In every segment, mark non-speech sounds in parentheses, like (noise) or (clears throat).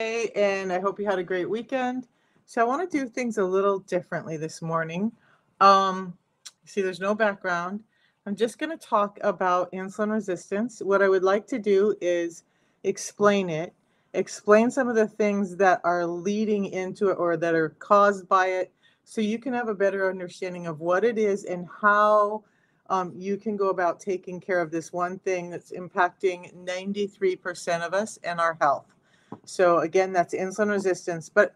and I hope you had a great weekend. So I want to do things a little differently this morning. Um, see, there's no background. I'm just going to talk about insulin resistance. What I would like to do is explain it, explain some of the things that are leading into it or that are caused by it, so you can have a better understanding of what it is and how um, you can go about taking care of this one thing that's impacting 93% of us and our health. So again, that's insulin resistance. But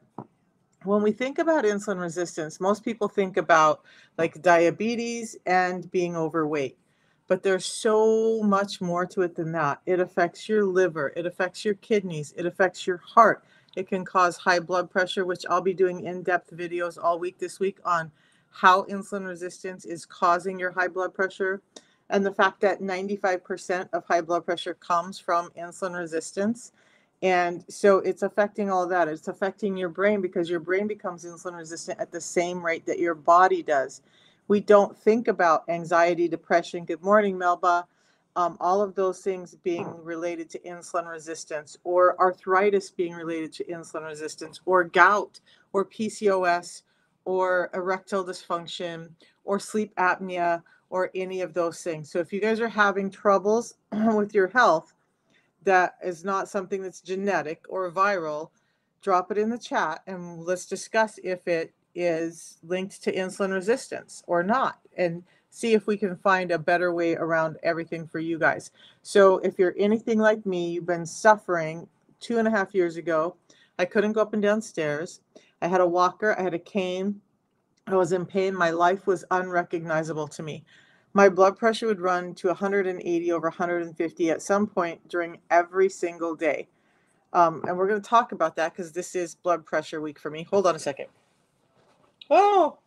when we think about insulin resistance, most people think about like diabetes and being overweight. But there's so much more to it than that. It affects your liver, it affects your kidneys, it affects your heart. It can cause high blood pressure, which I'll be doing in depth videos all week this week on how insulin resistance is causing your high blood pressure and the fact that 95% of high blood pressure comes from insulin resistance. And so it's affecting all that. It's affecting your brain because your brain becomes insulin resistant at the same rate that your body does. We don't think about anxiety, depression. Good morning, Melba. Um, all of those things being related to insulin resistance, or arthritis being related to insulin resistance, or gout, or PCOS, or erectile dysfunction, or sleep apnea, or any of those things. So if you guys are having troubles (clears throat) with your health, that is not something that's genetic or viral, drop it in the chat and let's discuss if it is linked to insulin resistance or not and see if we can find a better way around everything for you guys. So if you're anything like me, you've been suffering two and a half years ago. I couldn't go up and down stairs. I had a walker, I had a cane. I was in pain. My life was unrecognizable to me my blood pressure would run to 180 over 150 at some point during every single day. Um, and we're going to talk about that because this is blood pressure week for me. Hold on a second. Oh,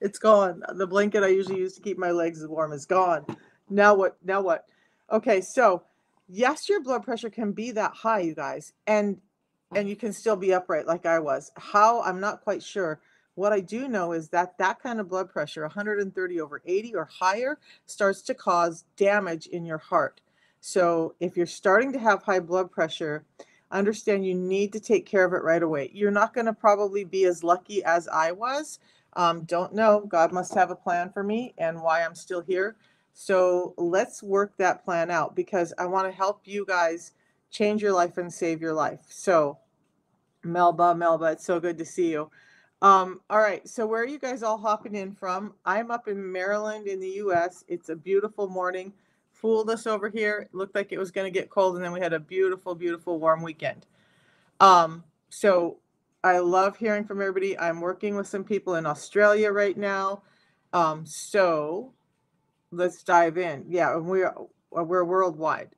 it's gone. The blanket I usually use to keep my legs warm is gone. Now what? Now what? Okay, so yes, your blood pressure can be that high, you guys, and and you can still be upright like I was. How? I'm not quite sure. What I do know is that that kind of blood pressure, 130 over 80 or higher, starts to cause damage in your heart. So if you're starting to have high blood pressure, understand you need to take care of it right away. You're not going to probably be as lucky as I was. Um, don't know. God must have a plan for me and why I'm still here. So let's work that plan out because I want to help you guys change your life and save your life. So, Melba, Melba, it's so good to see you. Um, all right, so where are you guys all hopping in from? I'm up in Maryland in the US. It's a beautiful morning. Fooled us over here. It looked like it was going to get cold, and then we had a beautiful, beautiful warm weekend. Um, so I love hearing from everybody. I'm working with some people in Australia right now. Um, so let's dive in. Yeah, we're we're worldwide.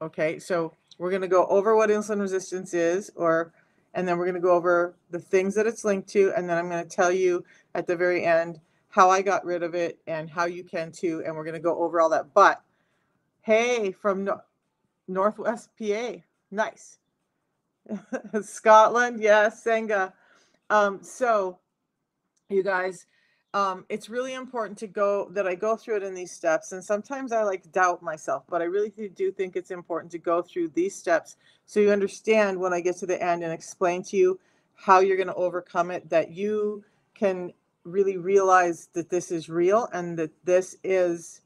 Okay, so we're going to go over what insulin resistance is, or and then we're going to go over the things that it's linked to and then i'm going to tell you at the very end how i got rid of it and how you can too and we're going to go over all that. But hey from no- northwest pa nice. (laughs) Scotland? Yes senga. Um, so you guys um, it's really important to go that I go through it in these steps. And sometimes I like doubt myself, but I really do think it's important to go through these steps so you understand when I get to the end and explain to you how you're going to overcome it, that you can really realize that this is real and that this is,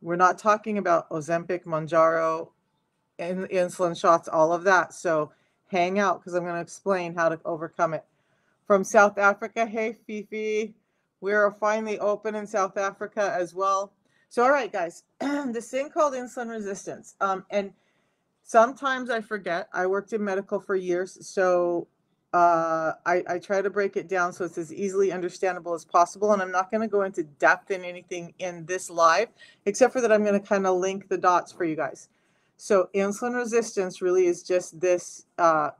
we're not talking about Ozempic, Mounjaro, in, insulin shots, all of that. So hang out because I'm going to explain how to overcome it. From South Africa, hey Fifi, we are finally open in South Africa as well. So, all right, guys, (clears throat) this thing called insulin resistance. Um, and sometimes I forget. I worked in medical for years, so uh, I, I try to break it down so it's as easily understandable as possible. And I'm not going to go into depth in anything in this live, except for that I'm going to kind of link the dots for you guys. So, insulin resistance really is just this uh,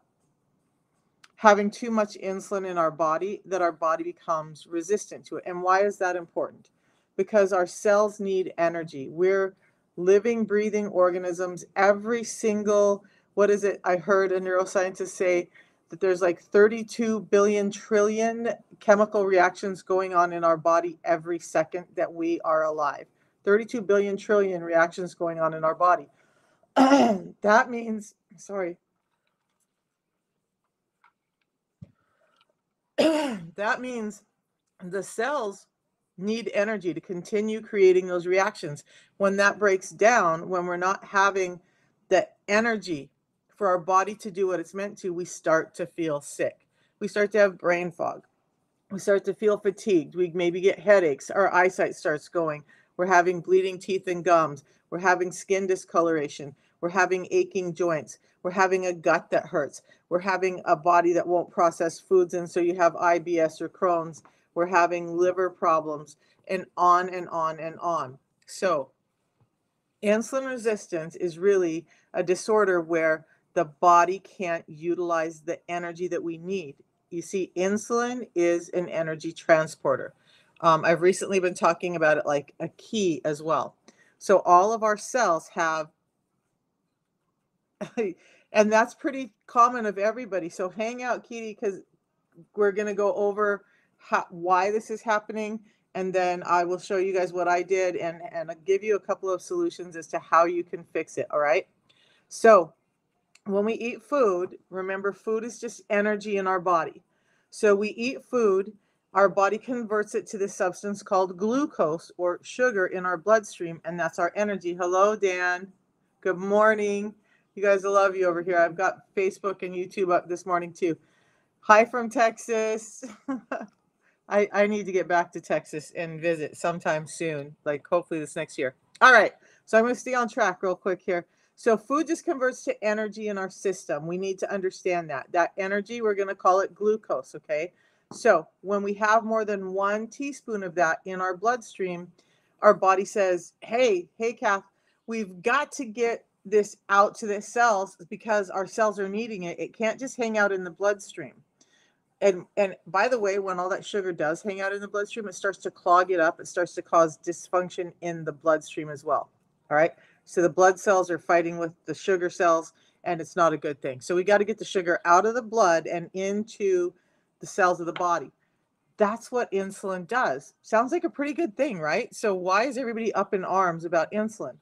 having too much insulin in our body that our body becomes resistant to it. And why is that important? Because our cells need energy. We're living, breathing organisms. Every single, what is it? I heard a neuroscientist say that there's like 32 billion trillion chemical reactions going on in our body every second that we are alive. 32 billion trillion reactions going on in our body. (clears throat) that means, sorry, (clears throat) that means the cells need energy to continue creating those reactions. When that breaks down, when we're not having the energy for our body to do what it's meant to, we start to feel sick. We start to have brain fog. We start to feel fatigued. We maybe get headaches. Our eyesight starts going. We're having bleeding teeth and gums. We're having skin discoloration. We're having aching joints. We're having a gut that hurts. We're having a body that won't process foods. And so you have IBS or Crohn's. We're having liver problems and on and on and on. So, insulin resistance is really a disorder where the body can't utilize the energy that we need. You see, insulin is an energy transporter. Um, I've recently been talking about it like a key as well. So, all of our cells have (laughs) and that's pretty common of everybody. So hang out, Kitty, because we're going to go over how, why this is happening, and then I will show you guys what I did and and I'll give you a couple of solutions as to how you can fix it. All right. So when we eat food, remember food is just energy in our body. So we eat food, our body converts it to this substance called glucose or sugar in our bloodstream, and that's our energy. Hello, Dan. Good morning. You guys, I love you over here. I've got Facebook and YouTube up this morning too. Hi from Texas. (laughs) I, I need to get back to Texas and visit sometime soon, like hopefully this next year. All right. So I'm going to stay on track real quick here. So food just converts to energy in our system. We need to understand that. That energy, we're going to call it glucose, okay? So when we have more than one teaspoon of that in our bloodstream, our body says, hey, hey, Kath, we've got to get this out to the cells because our cells are needing it. It can't just hang out in the bloodstream. And and by the way, when all that sugar does hang out in the bloodstream, it starts to clog it up. It starts to cause dysfunction in the bloodstream as well. All right. So the blood cells are fighting with the sugar cells, and it's not a good thing. So we got to get the sugar out of the blood and into the cells of the body. That's what insulin does. Sounds like a pretty good thing, right? So why is everybody up in arms about insulin?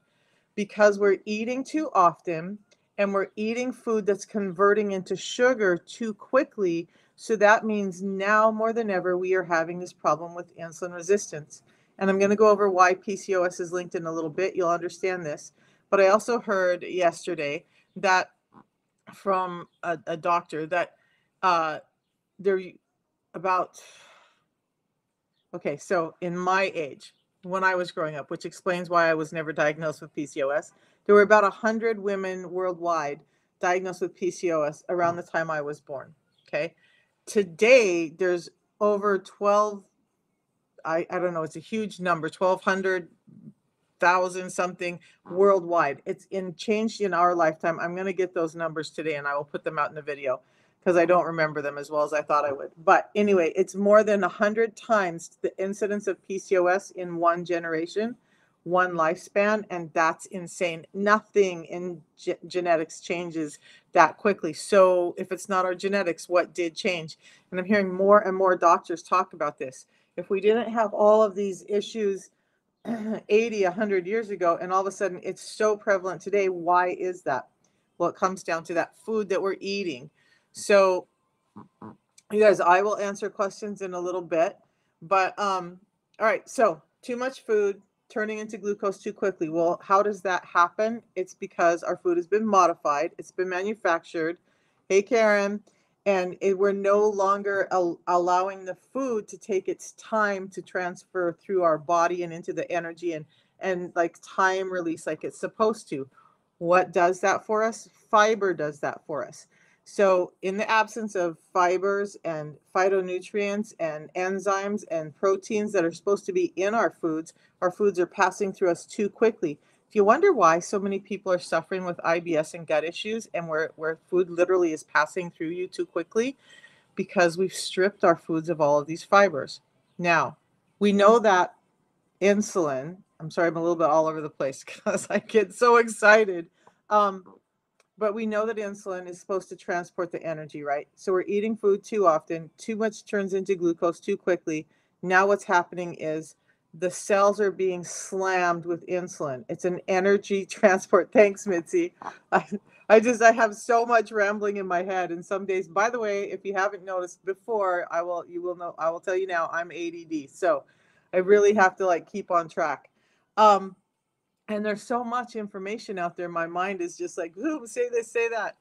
Because we're eating too often and we're eating food that's converting into sugar too quickly. So that means now more than ever, we are having this problem with insulin resistance. And I'm going to go over why PCOS is linked in a little bit. You'll understand this. But I also heard yesterday that from a, a doctor that uh, there about, okay, so in my age, when I was growing up, which explains why I was never diagnosed with PCOS. There were about 100 women worldwide diagnosed with PCOS around the time I was born. Okay. Today, there's over 12, I, I don't know, it's a huge number, 1,200 thousand something worldwide. It's in changed in our lifetime. I'm going to get those numbers today and I will put them out in the video because I don't remember them as well as I thought I would. But anyway, it's more than 100 times the incidence of PCOS in one generation, one lifespan, and that's insane. Nothing in ge- genetics changes that quickly. So if it's not our genetics, what did change? And I'm hearing more and more doctors talk about this. If we didn't have all of these issues (clears throat) 80, 100 years ago, and all of a sudden it's so prevalent today, why is that? Well, it comes down to that food that we're eating so, you guys, I will answer questions in a little bit. But, um, all right. So, too much food turning into glucose too quickly. Well, how does that happen? It's because our food has been modified, it's been manufactured. Hey, Karen. And it, we're no longer al- allowing the food to take its time to transfer through our body and into the energy and and like time release like it's supposed to. What does that for us? Fiber does that for us. So, in the absence of fibers and phytonutrients and enzymes and proteins that are supposed to be in our foods, our foods are passing through us too quickly. Do you wonder why so many people are suffering with IBS and gut issues and where, where food literally is passing through you too quickly? Because we've stripped our foods of all of these fibers. Now, we know that insulin, I'm sorry, I'm a little bit all over the place (laughs) because I get so excited. Um, but we know that insulin is supposed to transport the energy, right? So we're eating food too often, too much turns into glucose too quickly. Now what's happening is the cells are being slammed with insulin. It's an energy (laughs) transport. Thanks, Mitzi. I, I just I have so much rambling in my head, and some days. By the way, if you haven't noticed before, I will. You will know. I will tell you now. I'm ADD, so I really have to like keep on track. Um, and there's so much information out there. My mind is just like, Ooh, say this, say that.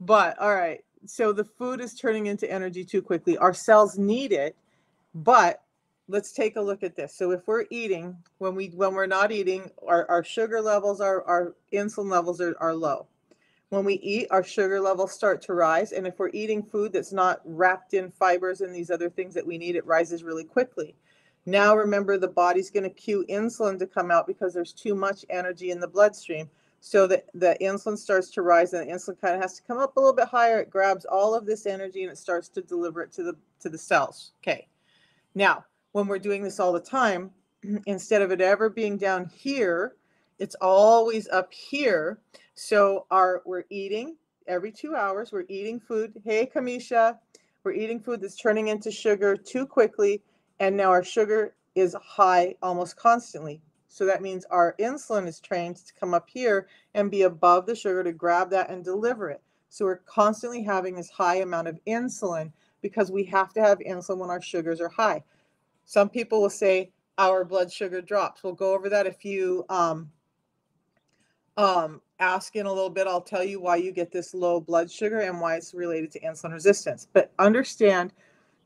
But all right, so the food is turning into energy too quickly. Our cells need it, but let's take a look at this. So if we're eating, when we when we're not eating, our, our sugar levels, our, our insulin levels are, are low. When we eat, our sugar levels start to rise. And if we're eating food that's not wrapped in fibers and these other things that we need, it rises really quickly. Now remember the body's going to cue insulin to come out because there's too much energy in the bloodstream. So that the insulin starts to rise and the insulin kind of has to come up a little bit higher. It grabs all of this energy and it starts to deliver it to the to the cells. Okay. Now, when we're doing this all the time, (clears throat) instead of it ever being down here, it's always up here. So our we're eating every two hours, we're eating food. Hey Kamisha, we're eating food that's turning into sugar too quickly and now our sugar is high almost constantly. So that means our insulin is trained to come up here and be above the sugar to grab that and deliver it. So we're constantly having this high amount of insulin because we have to have insulin when our sugars are high. Some people will say our blood sugar drops. We'll go over that if you um, um, ask in a little bit. I'll tell you why you get this low blood sugar and why it's related to insulin resistance. But understand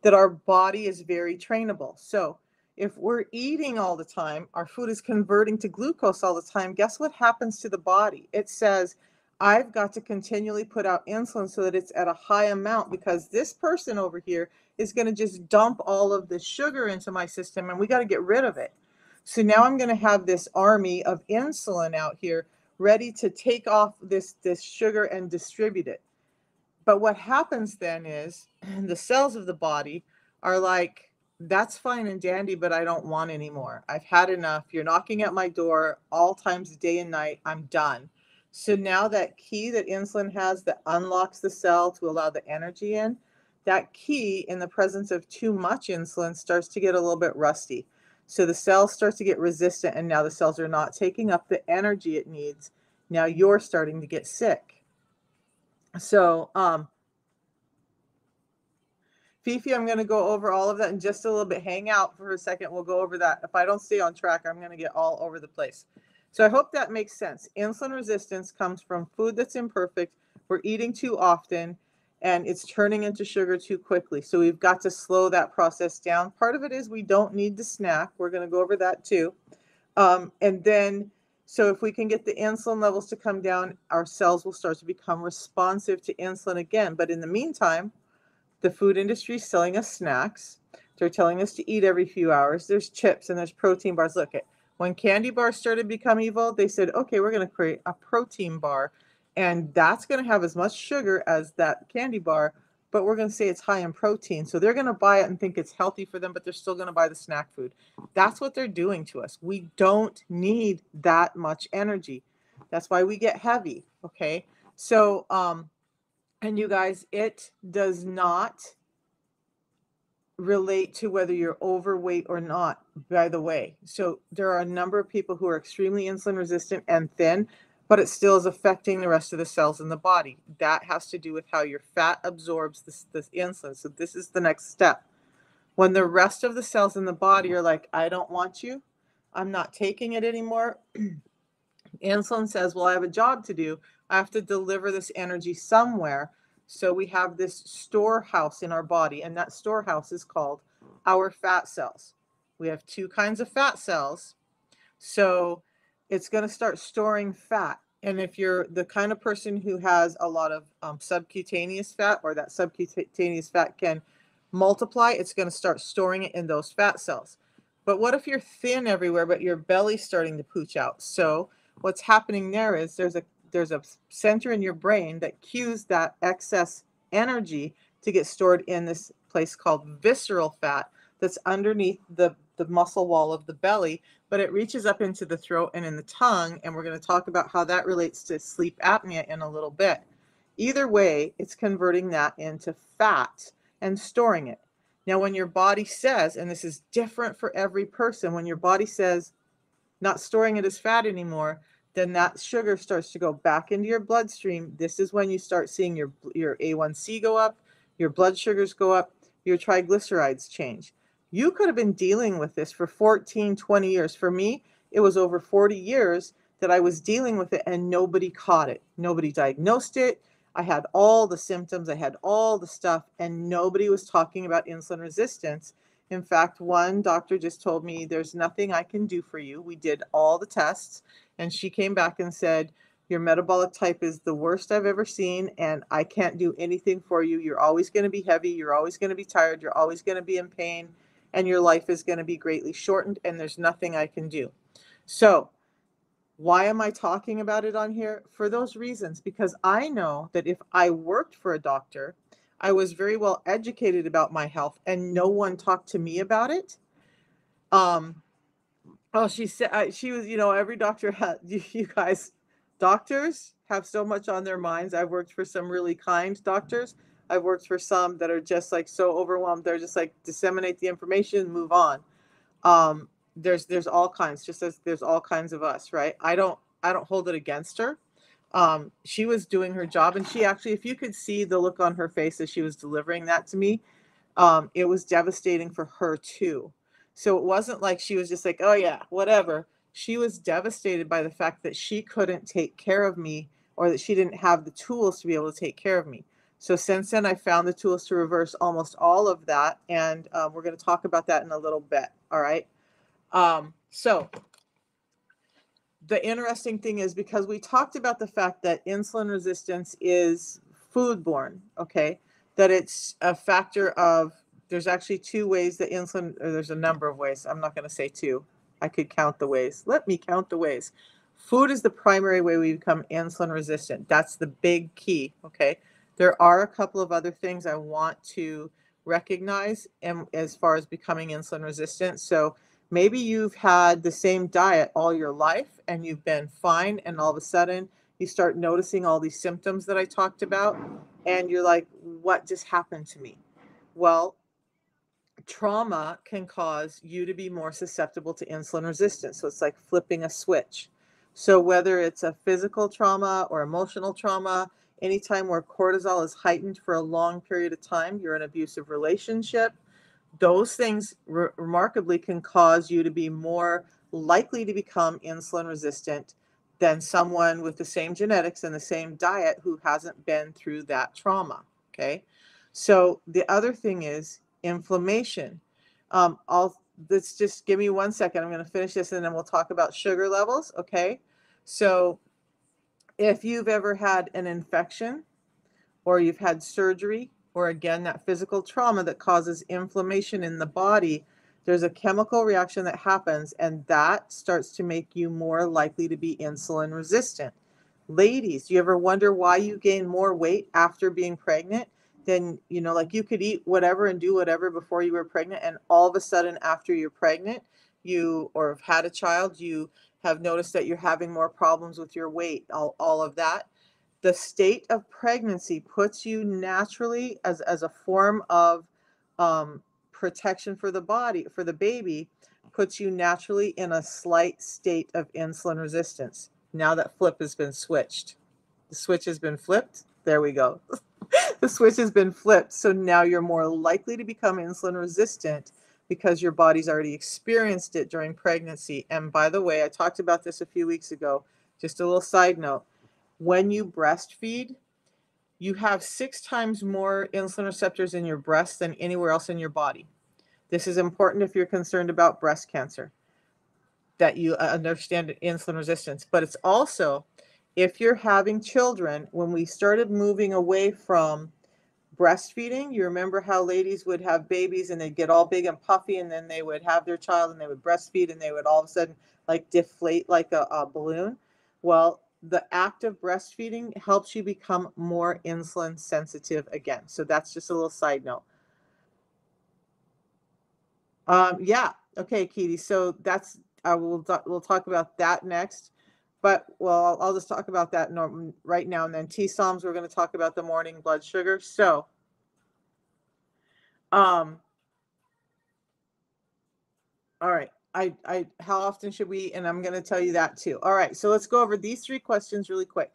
that our body is very trainable. So if we're eating all the time, our food is converting to glucose all the time, guess what happens to the body? It says, I've got to continually put out insulin so that it's at a high amount because this person over here is going to just dump all of the sugar into my system and we got to get rid of it. So now I'm going to have this army of insulin out here ready to take off this, this sugar and distribute it. But what happens then is (clears throat) the cells of the body are like, that's fine and dandy, but I don't want anymore. I've had enough. You're knocking at my door all times, day and night. I'm done. So now that key that insulin has that unlocks the cell to allow the energy in, that key in the presence of too much insulin starts to get a little bit rusty. So the cell starts to get resistant, and now the cells are not taking up the energy it needs. Now you're starting to get sick. So, um, Fifi, I'm going to go over all of that in just a little bit. Hang out for a second. We'll go over that. If I don't stay on track, I'm going to get all over the place. So I hope that makes sense. Insulin resistance comes from food that's imperfect. We're eating too often and it's turning into sugar too quickly. So we've got to slow that process down. Part of it is we don't need to snack. We're going to go over that too. Um, and then so if we can get the insulin levels to come down, our cells will start to become responsive to insulin again. But in the meantime, the food industry is selling us snacks. They're telling us to eat every few hours. There's chips and there's protein bars. Look at when candy bars started to become evil, they said, okay, we're going to create a protein bar. And that's going to have as much sugar as that candy bar, but we're going to say it's high in protein. So they're going to buy it and think it's healthy for them, but they're still going to buy the snack food. That's what they're doing to us. We don't need that much energy. That's why we get heavy. Okay. So, um, and you guys, it does not relate to whether you're overweight or not, by the way. So there are a number of people who are extremely insulin resistant and thin but it still is affecting the rest of the cells in the body. That has to do with how your fat absorbs this, this insulin. So this is the next step. When the rest of the cells in the body are like, I don't want you, I'm not taking it anymore. (clears throat) insulin says, Well, I have a job to do. I have to deliver this energy somewhere. So we have this storehouse in our body, and that storehouse is called our fat cells. We have two kinds of fat cells. So it's going to start storing fat. And if you're the kind of person who has a lot of um, subcutaneous fat or that subcutaneous fat can multiply, it's going to start storing it in those fat cells. But what if you're thin everywhere, but your belly's starting to pooch out? So what's happening there is there's a there's a center in your brain that cues that excess energy to get stored in this place called visceral fat that's underneath the the muscle wall of the belly, but it reaches up into the throat and in the tongue. And we're going to talk about how that relates to sleep apnea in a little bit. Either way, it's converting that into fat and storing it. Now, when your body says, and this is different for every person, when your body says not storing it as fat anymore, then that sugar starts to go back into your bloodstream. This is when you start seeing your your A1C go up, your blood sugars go up, your triglycerides change. You could have been dealing with this for 14, 20 years. For me, it was over 40 years that I was dealing with it and nobody caught it. Nobody diagnosed it. I had all the symptoms, I had all the stuff, and nobody was talking about insulin resistance. In fact, one doctor just told me, There's nothing I can do for you. We did all the tests, and she came back and said, Your metabolic type is the worst I've ever seen, and I can't do anything for you. You're always going to be heavy, you're always going to be tired, you're always going to be in pain, and your life is going to be greatly shortened, and there's nothing I can do. So, why am I talking about it on here? For those reasons, because I know that if I worked for a doctor, I was very well educated about my health and no one talked to me about it. Um, oh, she said, she was, you know, every doctor had, (laughs) you, you guys, doctors have so much on their minds. I've worked for some really kind doctors. I've worked for some that are just like so overwhelmed. They're just like disseminate the information, move on. Um, there's there's all kinds just as there's all kinds of us right i don't i don't hold it against her um she was doing her job and she actually if you could see the look on her face as she was delivering that to me um it was devastating for her too so it wasn't like she was just like oh yeah whatever she was devastated by the fact that she couldn't take care of me or that she didn't have the tools to be able to take care of me so since then i found the tools to reverse almost all of that and uh, we're going to talk about that in a little bit all right um, so the interesting thing is because we talked about the fact that insulin resistance is foodborne, okay, that it's a factor of there's actually two ways that insulin or there's a number of ways. I'm not going to say two. I could count the ways. Let me count the ways. Food is the primary way we become insulin resistant. That's the big key, okay? There are a couple of other things I want to recognize and as far as becoming insulin resistant. So Maybe you've had the same diet all your life and you've been fine, and all of a sudden you start noticing all these symptoms that I talked about, and you're like, what just happened to me? Well, trauma can cause you to be more susceptible to insulin resistance. So it's like flipping a switch. So whether it's a physical trauma or emotional trauma, anytime where cortisol is heightened for a long period of time, you're in an abusive relationship, those things re- remarkably can cause you to be more likely to become insulin resistant than someone with the same genetics and the same diet who hasn't been through that trauma. Okay. So the other thing is inflammation. Um, I'll let's just give me one second. I'm going to finish this and then we'll talk about sugar levels. Okay. So if you've ever had an infection or you've had surgery or again that physical trauma that causes inflammation in the body, there's a chemical reaction that happens and that starts to make you more likely to be insulin resistant. Ladies, do you ever wonder why you gain more weight after being pregnant? Then, you know, like you could eat whatever and do whatever before you were pregnant, and all of a sudden, after you're pregnant, you or have had a child, you have noticed that you're having more problems with your weight, all, all of that. The state of pregnancy puts you naturally as, as a form of um, protection for the body for the baby puts you naturally in a slight state of insulin resistance. Now that flip has been switched. The switch has been flipped. There we go. (laughs) The switch has been flipped. So now you're more likely to become insulin resistant because your body's already experienced it during pregnancy and by the way i talked about this a few weeks ago just a little side note when you breastfeed, you have six times more insulin receptors in your breast than anywhere else in your body. This is important if you're concerned about breast cancer, that you uh, understand insulin resistance. But it's also if you're having children, when we started moving away from breastfeeding, you remember how ladies would have babies and they'd get all big and puffy, and then they would have their child and they would breastfeed and they would all of a sudden like deflate like a, a balloon. Well, the act of breastfeeding helps you become more insulin sensitive again. So that's just a little side note. Um, yeah. Okay, Katie. So that's I will we'll talk about that next. But well, I'll, I'll just talk about that right now, and then T Psalms. We're going to talk about the morning blood sugar. So, um, all right. I, I, how often should we? And I'm going to tell you that too. All right. So let's go over these three questions really quick.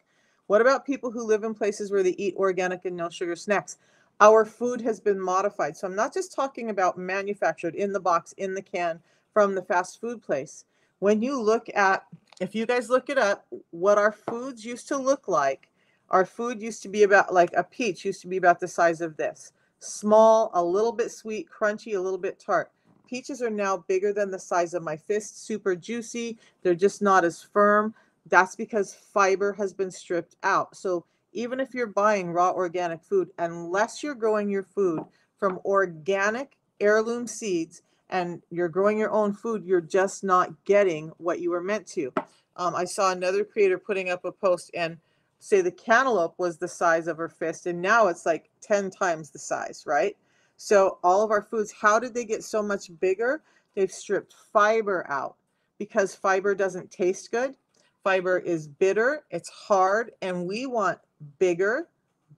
What about people who live in places where they eat organic and no sugar snacks? Our food has been modified. So I'm not just talking about manufactured in the box, in the can from the fast food place. When you look at, if you guys look it up, what our foods used to look like, our food used to be about like a peach used to be about the size of this small, a little bit sweet, crunchy, a little bit tart. Peaches are now bigger than the size of my fist, super juicy. They're just not as firm. That's because fiber has been stripped out. So even if you're buying raw organic food, unless you're growing your food from organic heirloom seeds and you're growing your own food, you're just not getting what you were meant to. Um, I saw another creator putting up a post and say the cantaloupe was the size of her fist and now it's like 10 times the size, right? So all of our foods, how did they get so much bigger? They've stripped fiber out because fiber doesn't taste good. Fiber is bitter, it's hard, and we want bigger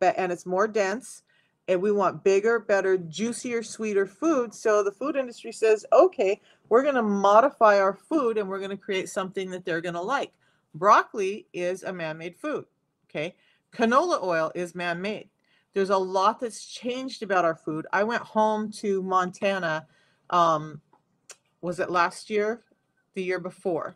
and it's more dense and we want bigger, better, juicier, sweeter food. So the food industry says, okay, we're going to modify our food and we're going to create something that they're going to like. Broccoli is a man made food. Okay. Canola oil is man made. There's a lot that's changed about our food. I went home to Montana. Um, was it last year? The year before.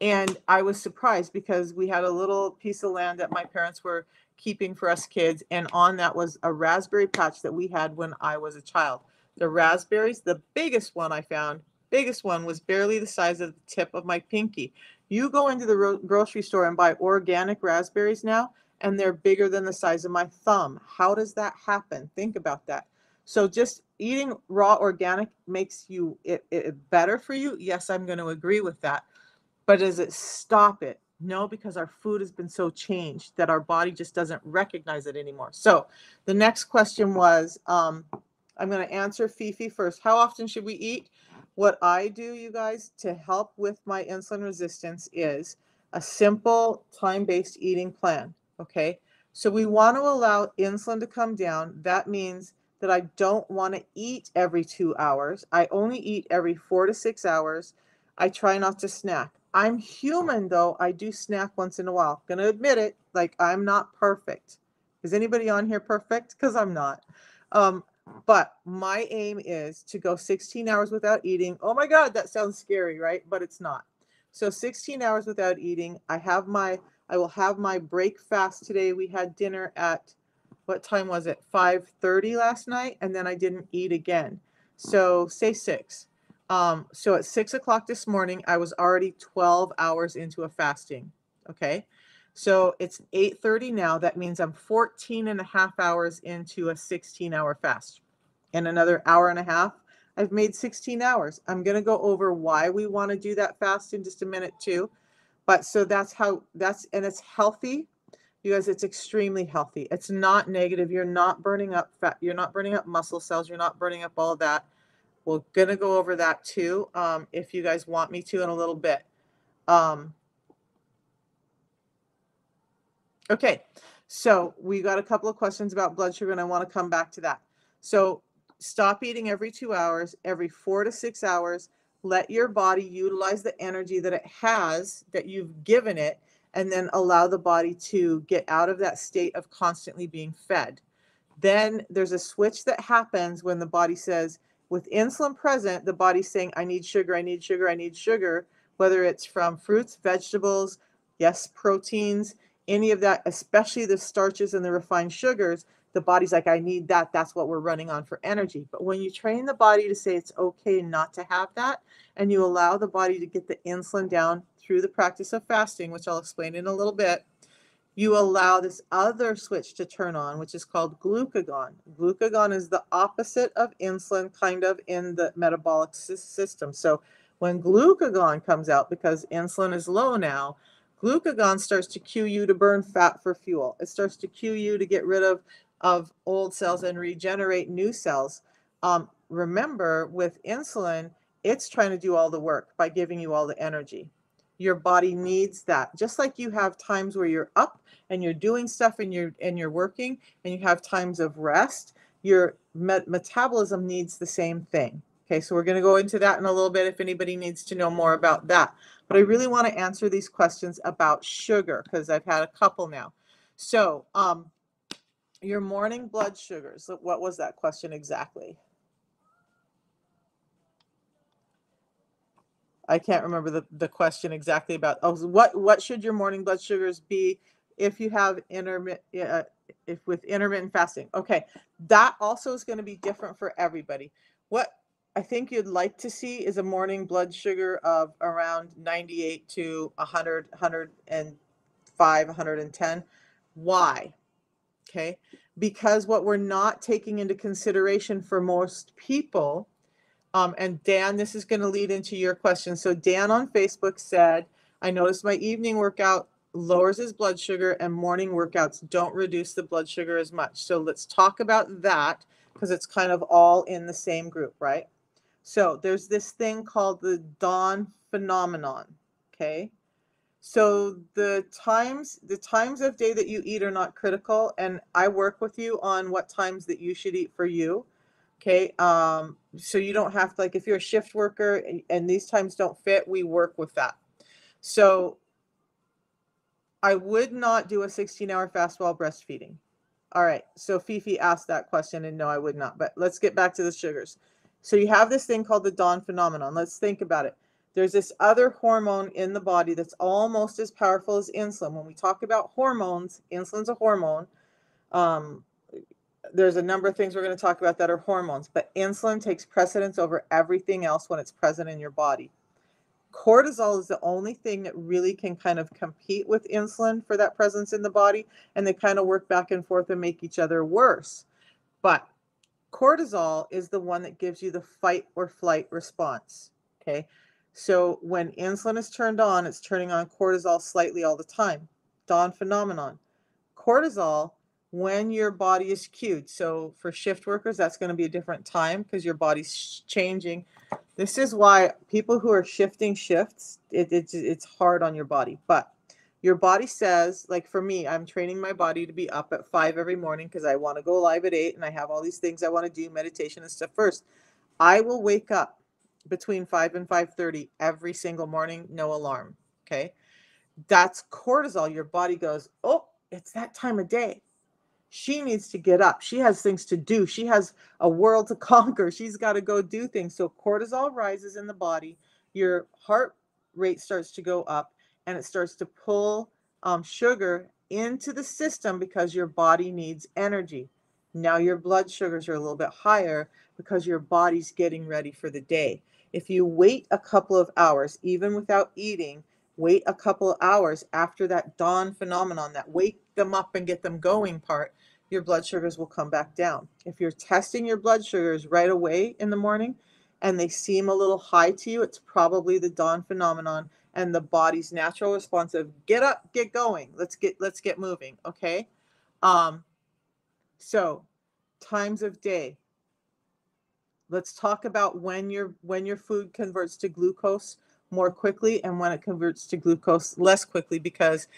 And I was surprised because we had a little piece of land that my parents were keeping for us kids. And on that was a raspberry patch that we had when I was a child. The raspberries, the biggest one I found, biggest one was barely the size of the tip of my pinky. You go into the ro- grocery store and buy organic raspberries now, and they're bigger than the size of my thumb. How does that happen? Think about that. So just eating raw organic makes you it, it better for you. Yes, I'm going to agree with that. But does it stop it? No, because our food has been so changed that our body just doesn't recognize it anymore. So the next question was um, I'm going to answer Fifi first. How often should we eat? What I do, you guys, to help with my insulin resistance is a simple time based eating plan. Okay. So we want to allow insulin to come down. That means that I don't want to eat every two hours. I only eat every four to six hours. I try not to snack. I'm human though. I do snack once in a while. Gonna admit it. Like I'm not perfect. Is anybody on here perfect? Because I'm not. Um, but my aim is to go 16 hours without eating. Oh my God, that sounds scary, right? But it's not. So 16 hours without eating. I have my I will have my break fast today. We had dinner at what time was it? 5:30 last night, and then I didn't eat again. So say six. Um, so at six o'clock this morning, I was already 12 hours into a fasting. Okay. So it's 8:30 now. That means I'm 14 and a half hours into a 16 hour fast. In another hour and a half, I've made 16 hours. I'm going to go over why we want to do that fast in just a minute too. But so that's how that's and it's healthy. Guys, it's extremely healthy. It's not negative. You're not burning up fat. You're not burning up muscle cells. You're not burning up all that we're gonna go over that too, um, if you guys want me to in a little bit. Um, okay, so we got a couple of questions about blood sugar, and I want to come back to that. So stop eating every two hours, every four to six hours. Let your body utilize the energy that it has that you've given it, and then allow the body to get out of that state of constantly being fed. Then there's a switch that happens when the body says, with insulin present, the body's saying, I need sugar, I need sugar, I need sugar, whether it's from fruits, vegetables, yes, proteins, any of that, especially the starches and the refined sugars, the body's like, I need that. That's what we're running on for energy. But when you train the body to say it's okay not to have that, and you allow the body to get the insulin down through the practice of fasting, which I'll explain in a little bit, you allow this other switch to turn on, which is called glucagon. Glucagon is the opposite of insulin, kind of in the metabolic system. So when glucagon comes out, because insulin is low now, glucagon starts to cue you to burn fat for fuel. It starts to cue you to get rid of, of old cells and regenerate new cells. Um, remember, with insulin, it's trying to do all the work by giving you all the energy your body needs that just like you have times where you're up and you're doing stuff and you're and you're working and you have times of rest your met- metabolism needs the same thing Okay, so we're going to go into that in a little bit if anybody needs to know more about that. But I really want to answer these questions about sugar because I've had a couple now. So, um, your morning blood sugars, what was that question exactly? I can't remember the, the question exactly about, oh, what, what should your morning blood sugars be if you have intermittent, uh, if with intermittent fasting? Okay, that also is going to be different for everybody. What I think you'd like to see is a morning blood sugar of around 98 to 100, 105, 110. Why? Okay, because what we're not taking into consideration for most people um, and Dan, this is going to lead into your question. So Dan on Facebook said, I noticed my evening workout lowers his blood sugar and morning workouts don't reduce the blood sugar as much. So let's talk about that because it's kind of all in the same group, right? So there's this thing called the dawn phenomenon, okay? So the times the times of day that you eat are not critical and I work with you on what times that you should eat for you. Okay, um, so you don't have to like if you're a shift worker and, and these times don't fit, we work with that. So I would not do a 16 hour fast while breastfeeding. All right, so Fifi asked that question, and no, I would not. But let's get back to the sugars. So you have this thing called the dawn phenomenon. Let's think about it. There's this other hormone in the body that's almost as powerful as insulin. When we talk about hormones, insulin's a hormone. Um, there's a number of things we're going to talk about that are hormones, but insulin takes precedence over everything else when it's present in your body. Cortisol is the only thing that really can kind of compete with insulin for that presence in the body, and they kind of work back and forth and make each other worse. But cortisol is the one that gives you the fight or flight response. Okay. So when insulin is turned on, it's turning on cortisol slightly all the time. Dawn phenomenon. Cortisol when your body is cued. So for shift workers, that's going to be a different time because your body's changing. This is why people who are shifting shifts, it, it's it's hard on your body. But your body says, like for me, I'm training my body to be up at five every morning because I want to go live at eight and I have all these things I want to do, meditation and stuff first. I will wake up between five and five thirty every single morning, no alarm. Okay. That's cortisol. Your body goes, Oh, it's that time of day she needs to get up. She has things to do. She has a world to (laughs) conquer. She's got to go do things. So cortisol rises in the body. Your heart rate starts to go up and it starts to pull um, sugar into the system because your body needs energy. Now your blood sugars are a little bit higher because your body's getting ready for the day. If you wait a couple of hours, even without eating, wait a couple of hours after that dawn phenomenon, that wake them up and get them going part, your blood sugars will come back down. If you're testing your blood sugars right away in the morning and they seem a little high to you, it's probably the dawn phenomenon and the body's natural response of get up, get going, let's get let's get moving. Okay. Um, so times of day. Let's talk about when your when your food converts to glucose more quickly and when it converts to glucose less quickly because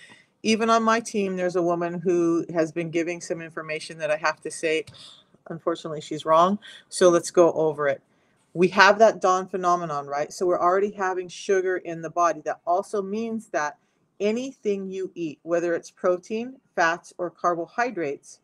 even on my team, there's a woman who has been giving some information that I have to say, unfortunately, she's wrong. So let's go over it. We have that dawn phenomenon, right? So we're already having sugar in the body. That also means that anything you eat, whether it's protein, fats, or carbohydrates,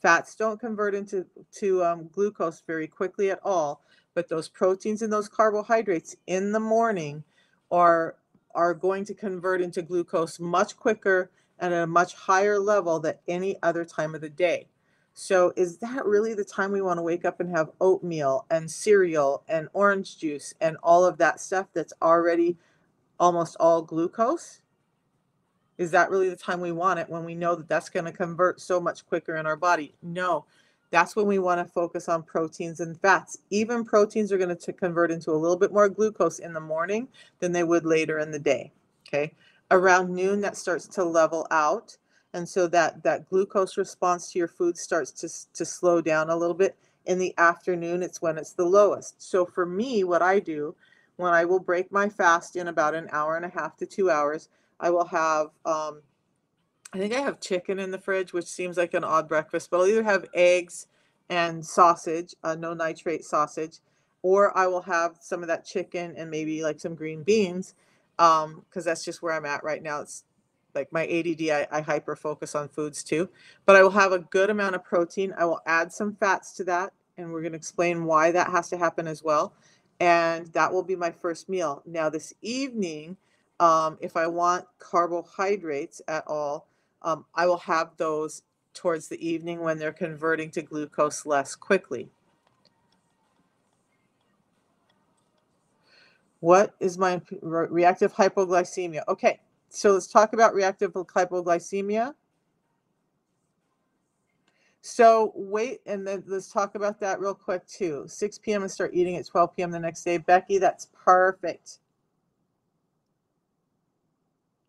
fats don't convert into to um, glucose very quickly at all. But those proteins and those carbohydrates in the morning are are going to convert into glucose much quicker and at a much higher level than any other time of the day. So, is that really the time we want to wake up and have oatmeal and cereal and orange juice and all of that stuff that's already almost all glucose? Is that really the time we want it when we know that that's going to convert so much quicker in our body? No, that's when we want to focus on proteins and fats. Even proteins are going to convert into a little bit more glucose in the morning than they would later in the day. Okay around noon that starts to level out and so that that glucose response to your food starts to, to slow down a little bit in the afternoon it's when it's the lowest so for me what i do when i will break my fast in about an hour and a half to two hours i will have um, i think i have chicken in the fridge which seems like an odd breakfast but i'll either have eggs and sausage uh, no nitrate sausage or I will have some of that chicken and maybe like some green beans because um, that's just where I'm at right now. It's like my ADD, I, I hyper focus on foods too. But I will have a good amount of protein. I will add some fats to that, and we're going to explain why that has to happen as well. And that will be my first meal. Now, this evening, um, if I want carbohydrates at all, um, I will have those towards the evening when they're converting to glucose less quickly. What is my reactive hypoglycemia? Okay, so let's talk about reactive hypoglycemia. So wait, and then let's talk about that real quick too. 6 p.m. and start eating at 12 p.m. the next day. Becky, that's perfect.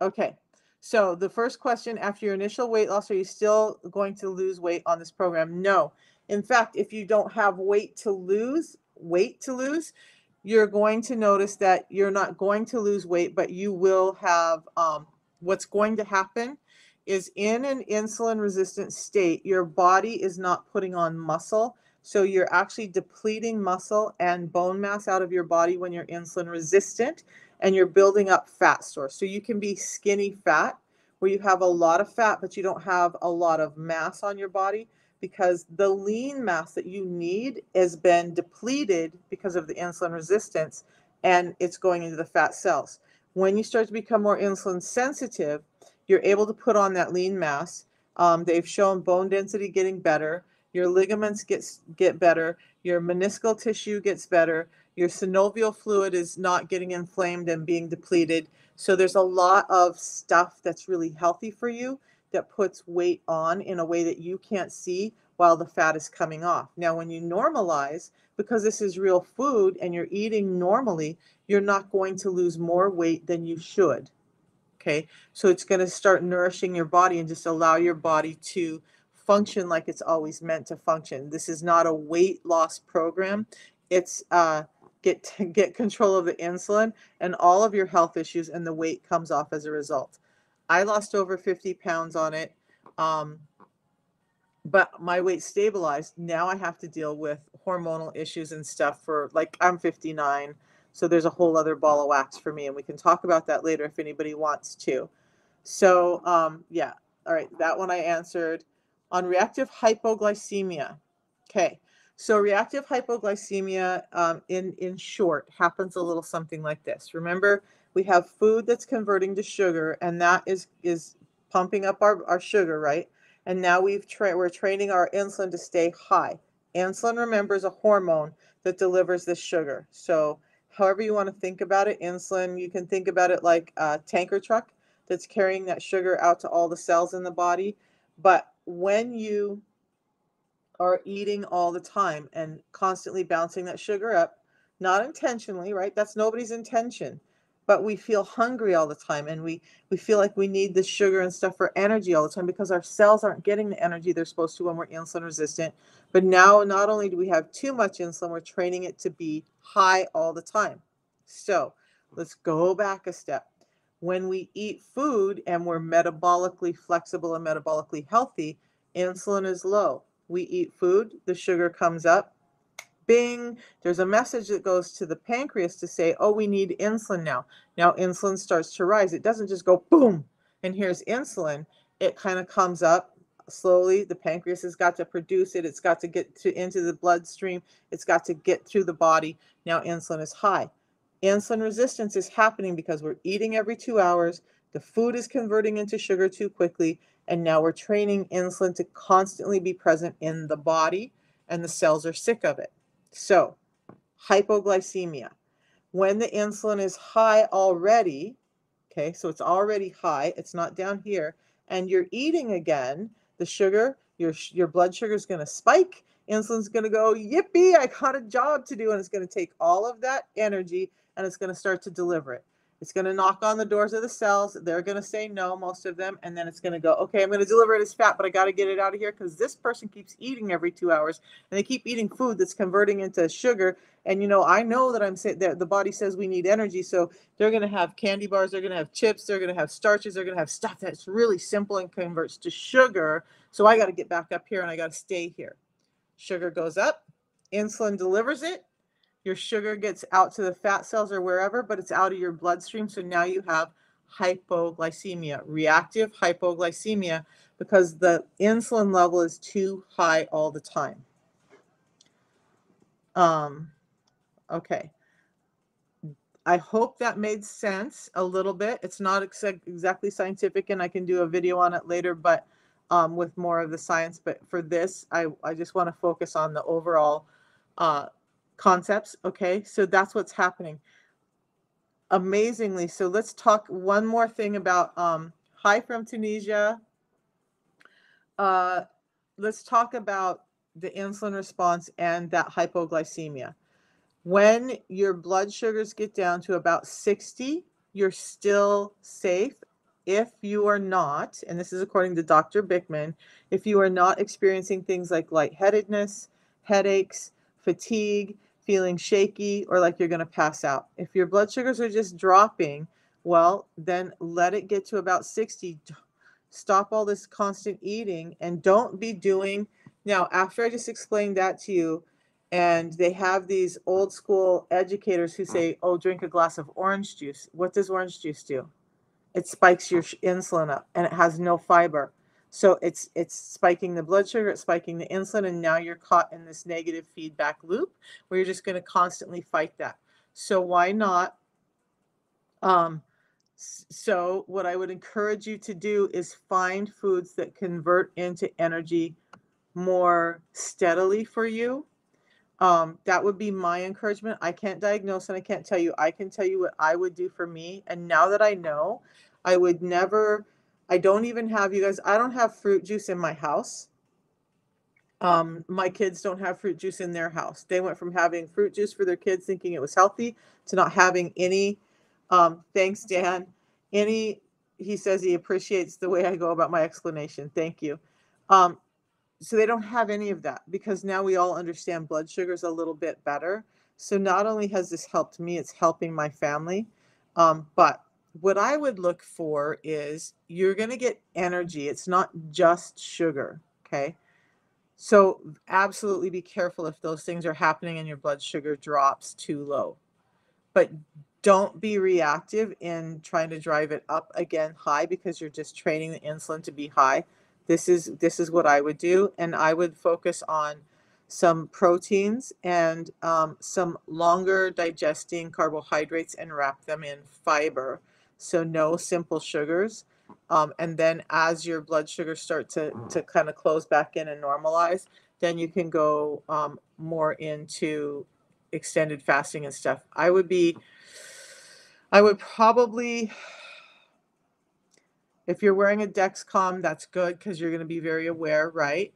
Okay, so the first question after your initial weight loss, are you still going to lose weight on this program? No. In fact, if you don't have weight to lose, weight to lose, you're going to notice that you're not going to lose weight, but you will have um, what's going to happen is in an insulin resistant state, your body is not putting on muscle. So you're actually depleting muscle and bone mass out of your body when you're insulin resistant and you're building up fat stores. So you can be skinny fat where you have a lot of fat, but you don't have a lot of mass on your body because the lean mass that you need has been depleted because of the insulin resistance and it's going into the fat cells. When you start to become more insulin sensitive, you're able to put on that lean mass. Um, they've shown bone density getting better, your ligaments get, get better, your meniscal tissue gets better, your synovial fluid is not getting inflamed and being depleted. So there's a lot of stuff that's really healthy for you that puts weight on in a way that you can't see while the fat is coming off. Now, when you normalize, because this is real food and you're eating normally, you're not going to lose more weight than you should. Okay, so it's going to start nourishing your body and just allow your body to function like it's always meant to function. This is not a weight loss program. It's uh, get get control of the insulin and all of your health issues, and the weight comes off as a result. I lost over 50 pounds on it. Um, but my weight stabilized. Now I have to deal with hormonal issues and stuff for like I'm 59. So there's a whole other ball of wax for me. And we can talk about that later if anybody wants to. So um, yeah. All right. That one I answered on reactive hypoglycemia. Okay. So reactive hypoglycemia um, in, in short happens a little something like this. Remember, we have food that's converting to sugar and that is is pumping up our, our sugar right? And now we've tra- we're training our insulin to stay high. Insulin remember is a hormone that delivers this sugar. So however you want to think about it insulin you can think about it like a tanker truck that's carrying that sugar out to all the cells in the body. But when you are eating all the time and constantly bouncing that sugar up not intentionally right? That's nobody's intention. But we feel hungry all the time and we we feel like we need the sugar and stuff for energy all the time because our cells aren't getting the energy they're supposed to when we're insulin resistant. But now not only do we have too much insulin we're training it to be high all the time. So let's go back a step. When we eat food and we're metabolically flexible and metabolically healthy insulin is low we eat food the sugar comes up bing, there's a message that goes to the pancreas to say, oh, we need insulin now. Now insulin starts to rise. It doesn't just go boom, and here's insulin. It kind of comes up slowly. The pancreas has got to produce it. It's got to get to into the bloodstream. It's got to get through the body. Now insulin is high. Insulin resistance is happening because we're eating every two hours. The food is converting into sugar too quickly. And now we're training insulin to constantly be present in the body, and the cells are sick of it. So, hypoglycemia. When the insulin is high already, okay, so it's already high, it's not down here, and you're eating again, the sugar, your, your blood sugar is going to spike. Insulin's going to go, yippee, I got a job to do. And it's going to take all of that energy and it's going to start to deliver it. It's going to knock on the doors of the cells. They're going to say no, most of them. And then it's going to go, okay, I'm going to deliver it as fat, but I got to get it out of here because this person keeps eating every two hours and they keep eating food that's converting into sugar. And, you know, I know that I'm saying that the body says we need energy. So they're going to have candy bars, they're going to have chips, they're going to have starches, they're going to have stuff that's really simple and converts to sugar. So I got to get back up here and I got to stay here. Sugar goes up, insulin delivers it. Your sugar gets out to the fat cells or wherever, but it's out of your bloodstream. So now you have hypoglycemia, reactive hypoglycemia, because the insulin level is too high all the time. Um, okay. I hope that made sense a little bit. It's not ex- exactly scientific, and I can do a video on it later, but um, with more of the science. But for this, I, I just want to focus on the overall uh, concepts. Okay, so that's what's happening. Amazingly, so let's talk one more thing about um, hi from Tunisia. Uh, let's talk about the insulin response and that hypoglycemia. When your blood sugars get down to about 60, you're still safe if you are not, and this is according to Dr. Bikman, if you are not experiencing things like lightheadedness, headaches, fatigue, feeling shaky, or like you're going to pass out. If your blood sugars are just dropping, well, then let it get to about 60. Stop all this constant eating and don't be doing. Now, after I just explained that to you, and they have these old school educators who say, oh, drink a glass of orange juice. What does orange juice do? It spikes your insulin up and it has no fiber. So it's it's spiking the blood sugar, it's spiking the insulin, and now you're caught in this negative feedback loop where you're just going to constantly fight that. So why not? Um, so what I would encourage you to do is find foods that convert into energy more steadily for you um, that would be my encouragement. I can't diagnose and I can't tell you. I can tell you what I would do for me. And now that I know, I would never, I don't even have you guys, I don't have fruit juice in my house. Um, my kids don't have fruit juice in their house. They went from having fruit juice for their kids thinking it was healthy to not having any. Um, thanks, Dan. Any, he says he appreciates the way I go about my explanation. Thank you. Um, so they don't have any of that because now we all understand blood sugars a little bit better. So not only has this helped me, it's helping my family. Um, but what I would look for is you're going to get energy. It's not just sugar. Okay. So absolutely be careful if those things are happening and your blood sugar drops too low. But don't be reactive in trying to drive it up again high because you're just training the insulin to be high this is this is what I would do, and I would focus on some proteins and um, some longer digesting carbohydrates and wrap them in fiber. So no simple sugars. Um, and then as your blood sugars start to, to kind of close back in and normalize, then you can go um, more into extended fasting and stuff. I would be, I would probably if you're wearing a Dexcom, that's good because you're going to be very aware, right?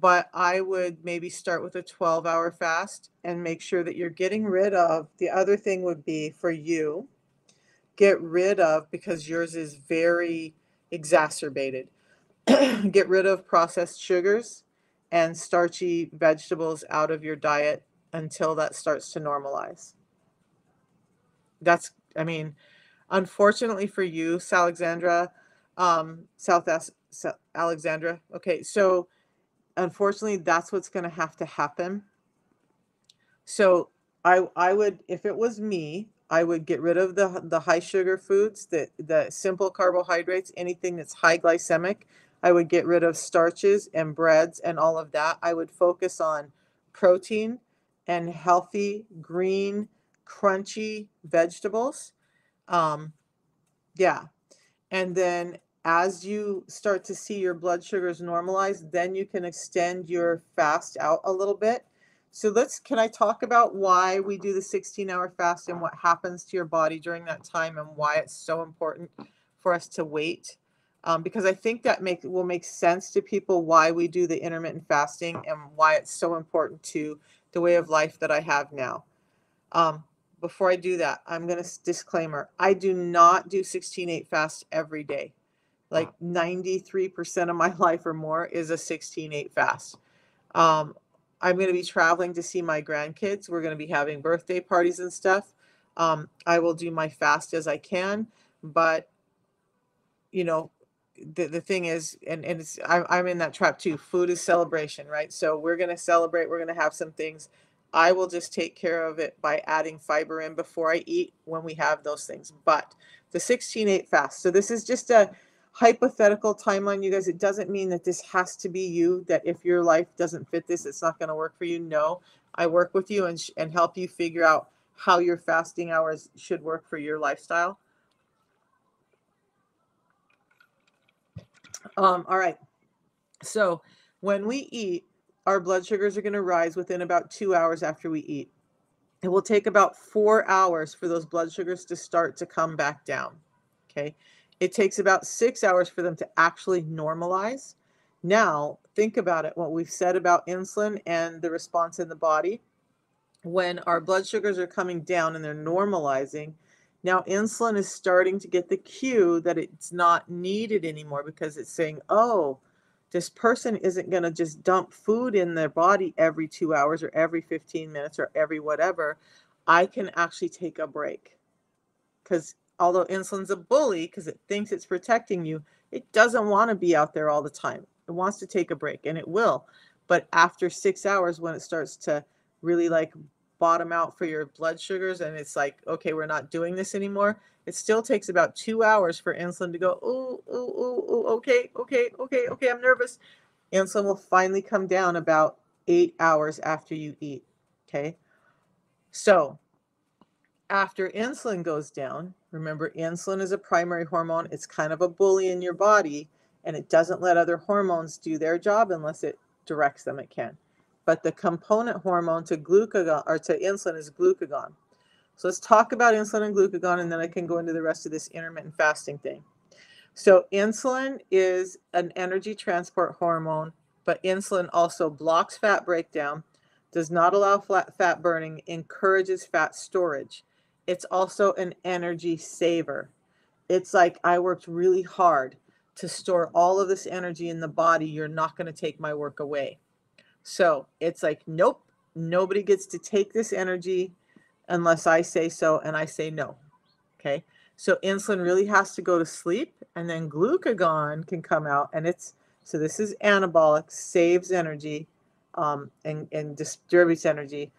But I would maybe start with a 12 hour fast and make sure that you're getting rid of. The other thing would be for you, get rid of, because yours is very exacerbated, (clears throat) get rid of processed sugars and starchy vegetables out of your diet until that starts to normalize. That's, I mean, unfortunately for you, Alexandra, um, South Alexandra. Okay, so unfortunately, that's what's going to have to happen. So I I would, if it was me, I would get rid of the the high sugar foods, the the simple carbohydrates, anything that's high glycemic. I would get rid of starches and breads and all of that. I would focus on protein and healthy green crunchy vegetables. Um, yeah, and then as you start to see your blood sugars normalize, then you can extend your fast out a little bit. So let's, can I talk about why we do the 16 hour fast and what happens to your body during that time and why it's so important for us to wait? Um, because I think that make will make sense to people why we do the intermittent fasting and why it's so important to the way of life that I have now. Um, before I do that, I'm going to disclaimer I do not do 16 8 fast every day like 93% of my (laughs) life or more is a 16 8 fast. Um, I'm going to be traveling to see my grandkids. We're going to be having birthday parties and stuff. Um, I will do my fast as I can, but you know, the, the thing is, and, and it's, I'm, I'm in that trap too. Food is celebration, right? So we're going to celebrate. We're going to have some things. I will just take care of it by adding fiber in before I eat when we have those things. But the 16-8 fast. So this is just a hypothetical timeline, you guys. It doesn't mean that this has to be you, that if your life doesn't fit this, it's not going to work for you. No, I work with you and, and help you figure out how your fasting hours should work for your lifestyle. Um, all right. So when we eat, our blood sugars are going to rise within about two hours after we eat. It will take about four hours for those blood sugars to start to come back down. Okay. It takes about six hours for them to actually normalize. Now, think about it what we've said about insulin and the response in the body. When our blood sugars are coming down and they're normalizing, now insulin is starting to get the cue that it's not needed anymore because it's saying, oh, this person isn't going to just dump food in their body every two hours or every 15 minutes or every whatever. I can actually take a break. Because although insulin's a bully because it thinks it's protecting you, it doesn't want to be out there all the time. It wants to take a break and it will. But after six hours, when it starts to really like bottom out for your blood sugars and it's like, okay, we're not doing this anymore, it still takes about two hours for insulin to go, oh, oh, oh, oh, okay, okay, okay, okay, I'm nervous. Insulin will finally come down about eight hours after you eat. Okay. So after insulin goes down, remember, insulin is a primary hormone. It's kind of a bully in your body and it doesn't let other hormones do their job unless it directs them, it can. But the component hormone to glucagon or to insulin is glucagon. So let's talk about insulin and glucagon, and then I can go into the rest of this intermittent fasting thing. So insulin is an energy transport hormone, but insulin also blocks fat breakdown, does not allow fat burning, encourages fat storage. It's also an energy saver. It's like I worked really hard to store all of this energy in the body. You're not going to take my work away. So it's like, nope, nobody gets to take this energy unless I say so and I say no. Okay. So insulin really has to go to sleep and then glucagon can come out and it's so this is anabolic, saves energy um, and, and distributes energy.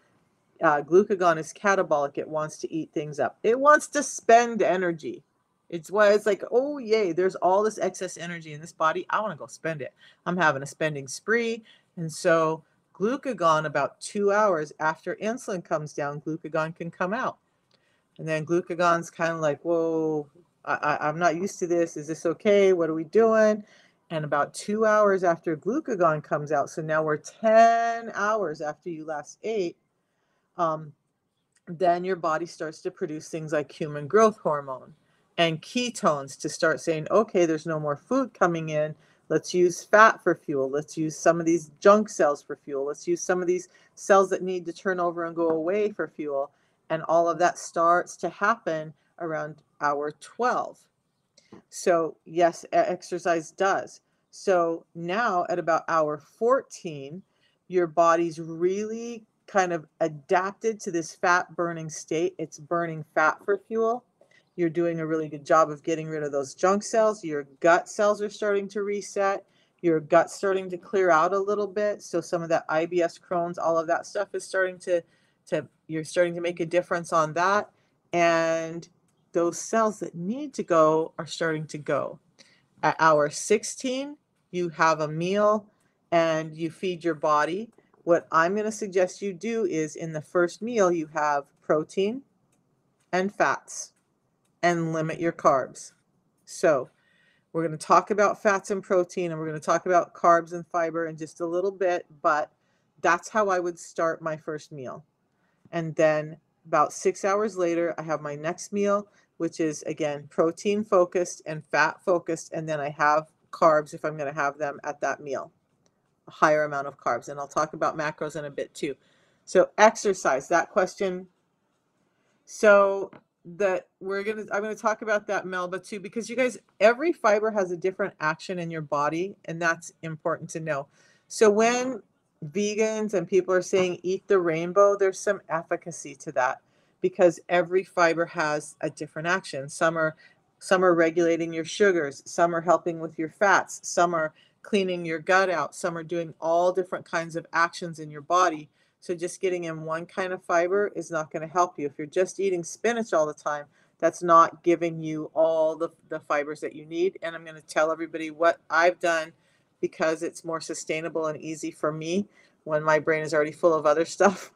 Uh, glucagon is catabolic. It wants to eat things up. It wants to spend energy. It's why it's like, oh, yay, there's all this excess energy in this body. I want to go spend it. I'm having a spending spree. And so glucagon about two hours after insulin comes down, glucagon can come out. And then glucagon's kind of like, whoa, I, I, am not used to this. Is this okay? What are we doing? And about two hours after glucagon comes out, so now we're 10 hours after you last ate, um, then your body starts to produce things like human growth hormone and ketones to start saying, okay, there's no more food coming in Let's use fat for fuel. Let's use some of these junk cells for fuel. Let's use some of these cells that need to turn over and go away for fuel. And all of that starts to happen around hour 12. So, yes, exercise does. So, now at about hour 14, your body's really kind of adapted to this fat burning state. It's burning fat for fuel. You're doing a really good job of getting rid of those junk cells. Your gut cells are starting to reset. Your gut's starting to clear out a little bit. So some of that IBS, Crohn's, all of that stuff is starting to, to you're starting to make a difference on that. And those cells that need to go are starting to go. At hour 16, you have a meal and you feed your body. What I'm going to suggest you do is in the first meal, you have protein and fats and limit your carbs. So, we're going to talk about fats and protein, and we're going to talk about carbs and fiber in just a little bit, but that's how I would start my first meal. And then about six hours later, I have my next meal, which is again protein focused and fat focused. And then I have carbs if I'm going to have them at that meal, higher amount of carbs. And I'll talk about macros in a bit too. So, exercise, that question. So, that we're gonna i'm gonna talk about that melba too because you guys every fiber has a different action in your body and that's important to know so when vegans and people are saying eat the rainbow there's some efficacy to that because every fiber has a different action some are some are regulating your sugars some are helping with your fats some are cleaning your gut out some are doing all different kinds of actions in your body So just getting in one kind of fiber is not going to help you. If you're just eating spinach all the time, that's not giving you all the, the fibers that you need. And I'm going to tell everybody what I've done because it's more sustainable and easy for me when my brain is already full of other (laughs) stuff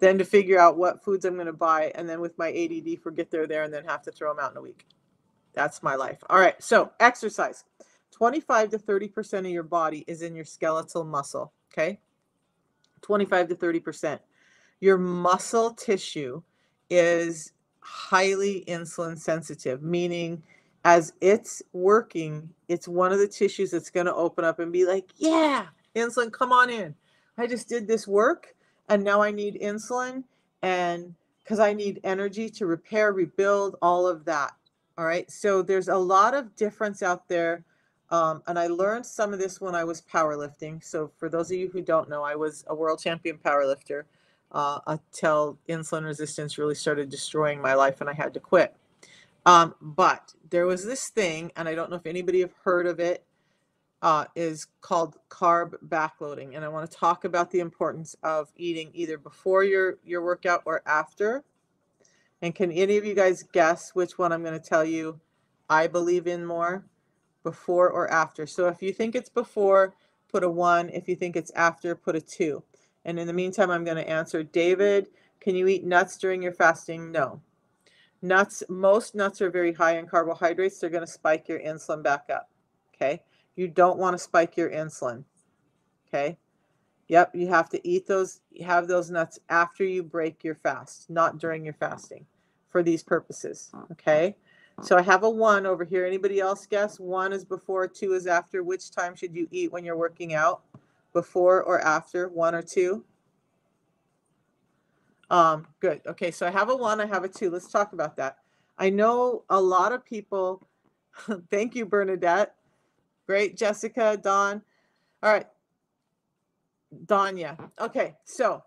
than to figure out what foods I'm going to buy and then with my ADD forget they're there and then have to throw them out in a week. That's my life. All right, so exercise. 25 to 30% of your body is in your skeletal muscle, okay? 25 to 30%. Your muscle tissue is highly insulin sensitive, meaning as it's working, it's one of the tissues that's going to open up and be like, yeah, insulin, come on in. I just did this work and now I need insulin and because I need energy to repair, rebuild, all of that. All right. So there's a lot of difference out there. Um, and I learned some of this when I was powerlifting. So for those of you who don't know, I was a world champion powerlifter uh, until insulin resistance really started destroying my life and I had to quit. Um, but there was this thing, and I don't know if anybody have heard of it, uh, is called carb backloading. And I want to talk about the importance of eating either before your, your workout or after. And can any of you guys guess which one I'm going to tell you I believe in more, before or after? So if you think it's before, put a one. If you think it's after, put a two. And in the meantime, I'm going to answer David, can you eat nuts during your fasting? No. Nuts, most nuts are very high in carbohydrates. They're going to spike your insulin back up. Okay. You don't want to spike your insulin. Okay. Yep, you have to eat those, have those nuts after you break your fast, not during your fasting for these purposes. Okay. So I have a one over here. Anybody else guess? One is before, two is after. Which time should you eat when you're working out? before or after, one or two? Um, good. Okay, so I have a one, I have a two. Let's talk about that. I know a lot of people. (laughs) thank you, Bernadette. Great, Jessica, Don. All right, Don, yeah. Okay, so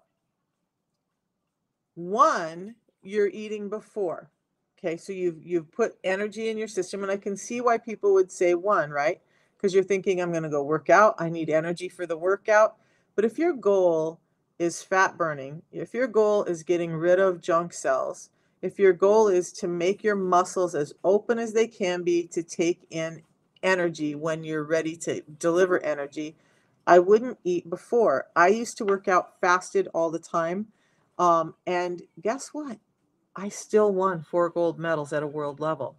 one, you're eating before. Okay, so you've you've put energy in your system, and I can see why people would say one, right? because you're thinking, I'm going to go work out. I need energy for the workout. But if your goal is fat burning, if your goal is getting rid of junk cells, if your goal is to make your muscles as open as they can be to take in energy when you're ready to deliver energy, I wouldn't eat before. I used to work out fasted all the time. Um, and guess what? I still won four gold medals at a world level.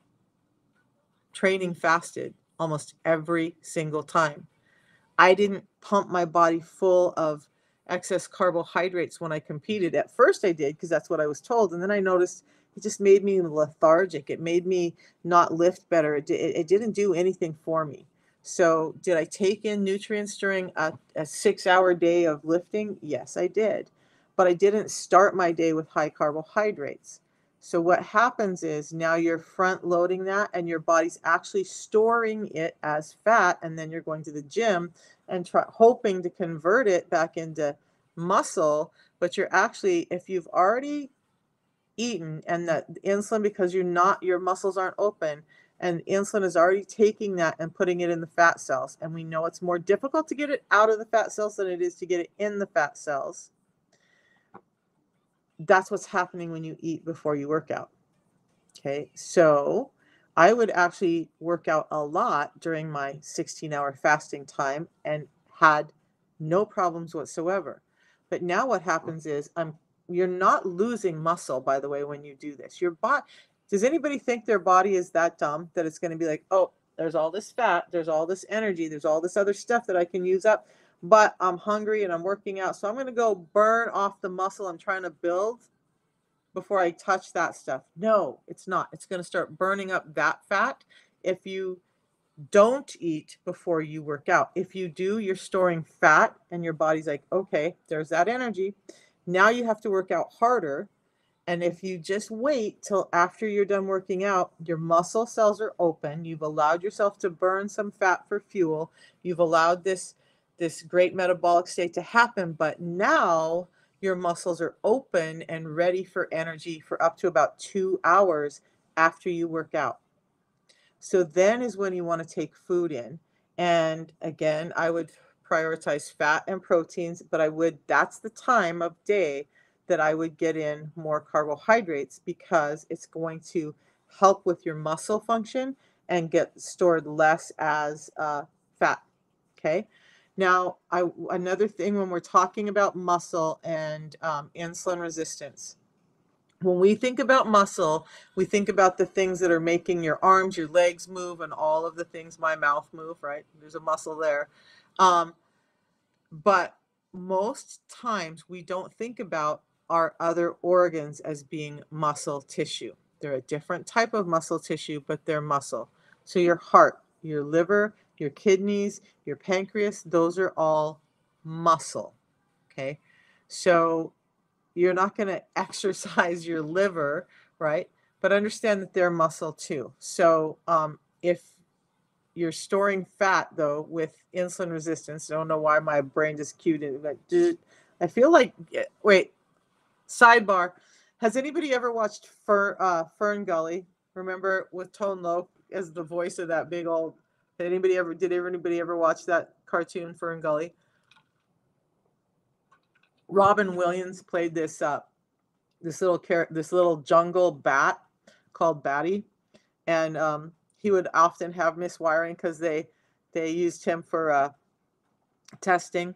Training fasted almost every single time. I didn't pump my body full of excess carbohydrates when I competed. At first, I did because that's what I was told. And then I noticed it just made me lethargic. It made me not lift better. It, it, it didn't do anything for me. So, did I take in nutrients during a, a six hour day of lifting? Yes, I did. But I didn't start my day with high carbohydrates. So what happens is now you're front loading that and your body's actually storing it as fat and then you're going to the gym and try, hoping to convert it back into muscle, but you're actually if you've already eaten and that insulin because you're not your muscles aren't open and insulin is already taking that and putting it in the fat cells and we know it's more difficult to get it out of the fat cells than it is to get it in the fat cells that's what's happening when you eat before you work out. Okay, so I would actually work out a lot during my 16 hour fasting time and had no problems whatsoever. But now what mm. happens is I'm you're not losing muscle by the way when you do this. Your body does anybody think their body is that dumb that it's going to be like, "Oh, there's all this fat, there's all this energy, there's all this other stuff that I can use up but I'm hungry and I'm working out. So I'm going to go burn off the muscle I'm trying to build before I touch that stuff. No, it's not. It's going to start burning up that fat if you don't eat before you work out. If you do, you're storing fat and your body's like, okay, there's that energy. Now you have to work out harder. And if you just wait till after you're done working out, your muscle cells are open. You've allowed yourself to burn some fat for fuel. You've allowed this this great metabolic state to happen, but now your muscles are open and ready for energy for up to about two hours after you work out. So then is when you want to take food in. And again, I would prioritize fat and proteins, but I would, that's the time of day that I would get in more carbohydrates because it's going to help with your muscle function and get stored less as uh, fat. Okay. Now, I another thing when we're talking about muscle and um, insulin resistance, when we think about muscle, we think about the things that are making your arms, your legs move, and all of the things my mouth move, right? There's a muscle there. Um, but most times we don't think about our other organs as being muscle tissue. They're a different type of muscle tissue, but they're muscle. So your heart, your liver, your kidneys, your pancreas, those are all muscle. Okay. So you're not going (laughs) to exercise your liver, right? But understand that they're muscle too. So um, if you're storing fat though with insulin resistance, I don't know why my brain just cued it. But I feel like wait. Sidebar: Has anybody ever watched Fer, uh, Fern Gully? Remember with Tone Loc as the voice of that big old. Did anybody ever? Did anybody ever watch that cartoon Fern Gully? Robin Williams played this uh, this little car- this little jungle bat called Batty, and um, he would often have miswiring because they they used him for uh, testing.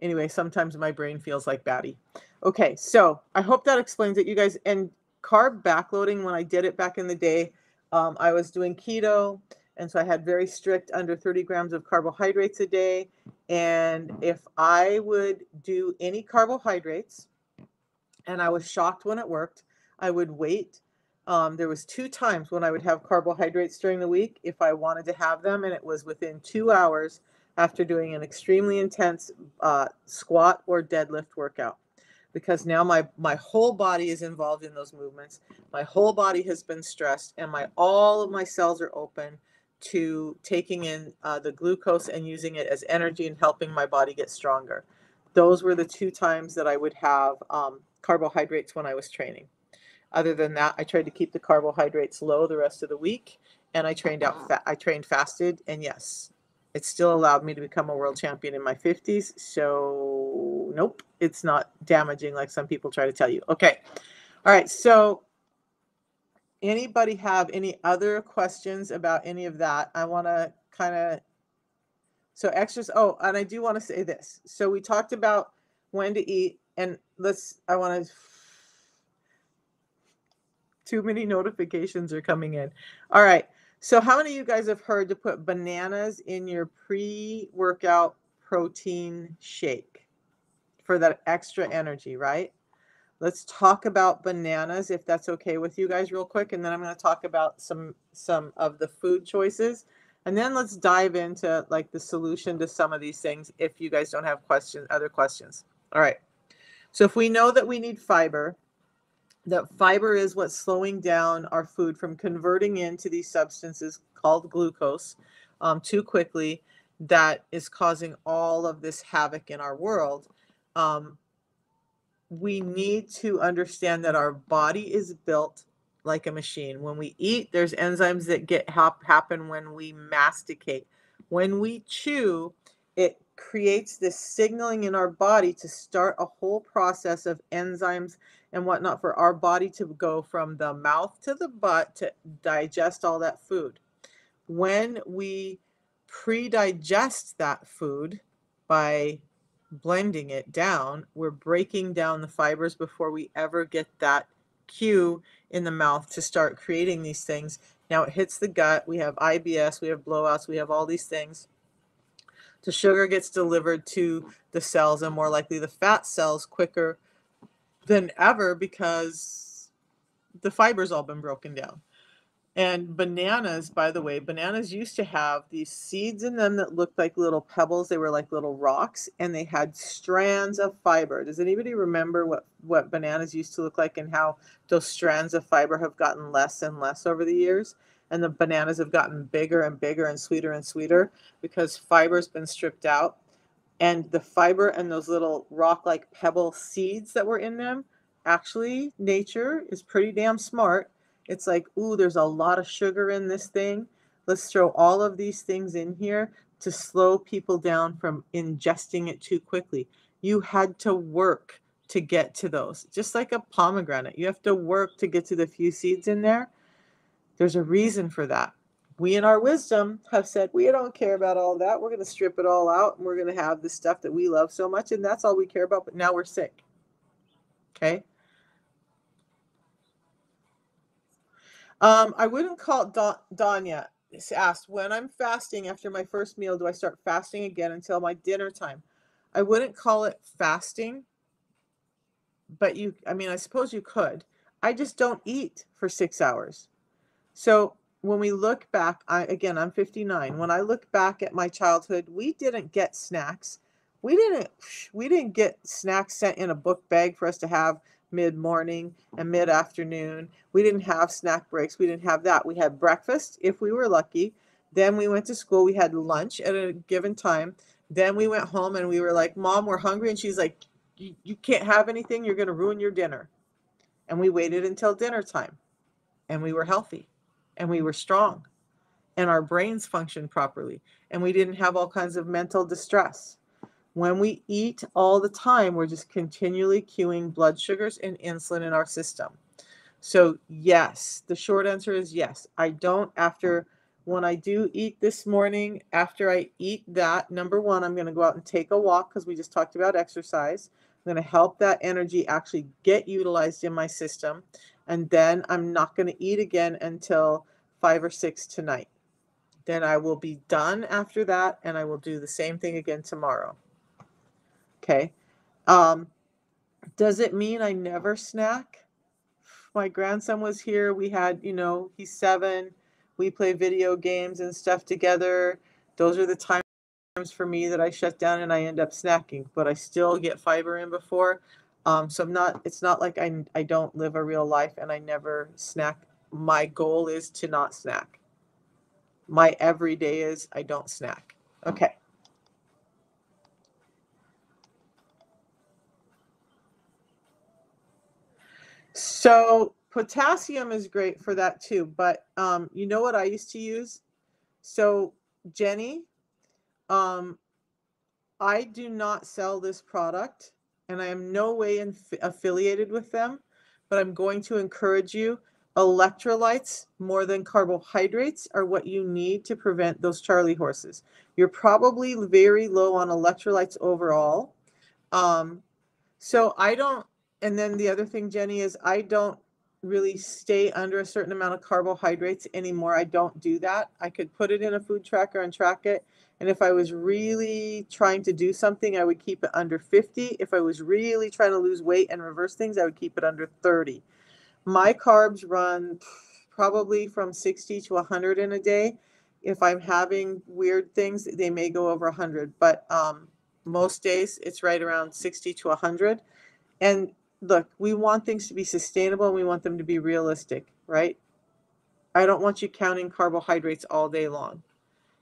Anyway, sometimes my brain feels like Batty. Okay, so I hope that explains it, you guys. And carb backloading, when I did it back in the day, um, I was doing keto, and so I had very strict under 30 grams of carbohydrates a day. And if I would do any carbohydrates, and I was shocked when it worked, I would wait. Um, there was two times when I would have carbohydrates during the week if I wanted to have them, and it was within two hours after doing an extremely intense uh, squat or deadlift workout because now my my whole body is involved in those movements my whole body has been stressed and my all of my cells are open to taking in uh, the glucose and using it as energy and helping my body get stronger. Those were the two times that I would have um, carbohydrates when I was training. Other than that, I tried to keep the carbohydrates low the rest of the week, and I trained out. Fa- I trained fasted, and yes, it still allowed me to become a world champion in my 50s. So, nope, it's not damaging like some people try to tell you. Okay, all right. So anybody have any other questions about any of that? I want to kind of so extras. Oh, and I do want to say this. So we talked about when to eat, and let's. I want to. Too many notifications are coming in. All right. So how many of you guys have heard to put bananas in your pre-workout protein shake for that extra oh. energy, right? Let's talk about bananas if that's okay with you guys real quick and then I'm going to talk about some some of the food choices and then let's dive into like the solution to some of these things if you guys don't have questions other questions. All right. So if we know that we need fiber, that fiber is what's slowing down our food from converting into these substances called glucose um, too quickly that is causing all of this havoc in our world. Um, we need to understand that our body is built like a machine. When we eat, there's enzymes that get hap- happen when we masticate. When we chew, it creates this signaling in our body to start a whole process of enzymes and whatnot for our body to go from the mouth to the butt to digest all that food. When we pre digest that food by blending it down, we're breaking down the fibers before we ever get that cue in the mouth to start creating these things. Now it hits the gut. We have IBS, we have blowouts, we have all these things. The sugar gets delivered to the cells and more likely the fat cells quicker than ever because the fiber's all been broken down. And bananas, by the way, bananas used to have these seeds in them that looked like little pebbles. They were like little rocks and they had strands of fiber. Does anybody remember what, what bananas used to look like and how those strands of fiber have gotten less and less over the years? And the bananas have gotten bigger and bigger and sweeter and sweeter because fiber's been stripped out. And the fiber and those little rock like pebble seeds that were in them, actually, nature is pretty damn smart it's like, ooh, there's a lot of sugar in this thing. Let's throw all of these things in here, to slow people down from ingesting it too quickly. You had to work to get to those, just like a pomegranate. You have to work to get to the few seeds in there. There's a reason for that. We, in our wisdom, have said we don't care about all that. We're going to strip it all out and we're going to have the stuff that we love so much, and that's all we care about. But now we're sick. Okay. Um, I wouldn't call Don, Danya asked when I'm fasting after my first meal, do I start fasting again until my dinner time? I wouldn't call it fasting, but you, I mean, I suppose you could. I just don't eat for six hours. So when we look back, I, again, I'm 59. When I look back at my childhood, we didn't get snacks. We didn't, we didn't get snacks sent in a book bag for us to have mid morning and mid afternoon. We didn't have snack breaks. We didn't have that. We had breakfast if we were lucky. Then we went to school. We had lunch at a given time. Then we went home and we were like, Mom, we're hungry. And she's like, You can't have anything. You're going to ruin your dinner. And we waited until dinner time. And we were healthy and we were strong and our brains functioned properly. And we didn't have all kinds of mental distress. When we eat all the time, we're just continually cueing blood sugars and insulin in our system. So, yes, the short answer is yes. I don't, after when I do eat this morning, after I eat that, number one, I'm going to go out and take a walk because we just talked about exercise. I'm going to help that energy actually get utilized in my system. And then I'm not going to eat again until five or six tonight. Then I will be done after that, and I will do the same thing again tomorrow. Okay. Um, does it mean I never snack? My grandson was here. We had, you know, he's seven. We play video games and stuff together. Those are the times for me that I shut down and I end up snacking, but I still get fiber in before. Um, so I'm not, it's not like I, I don't live a real life and I never snack. My goal is to not snack. My everyday is I don't snack. Okay. So potassium is great for that too. But um, you know what I used to use? So Jenny, um, I do not sell this product and I am no way affiliated with them, but I'm going to encourage you. Electrolytes more than carbohydrates are what you need to prevent those Charlie horses. You're probably very low on electrolytes overall. Um, so I don't and then the other thing, Jenny, is I don't really stay under a certain amount of carbohydrates anymore. I don't do that. I could put it in a food tracker and track it. And if I was really trying to do something, I would keep it under 50. If I was really trying to lose weight and reverse things, I would keep it under 30. My carbs run probably from 60 to 100 in a day. If I'm having weird things, they may go over 100, but um, most days it's right around 60 to 100. And look, we want things to be sustainable and we want them to be realistic, right? I don't want you counting carbohydrates all day long.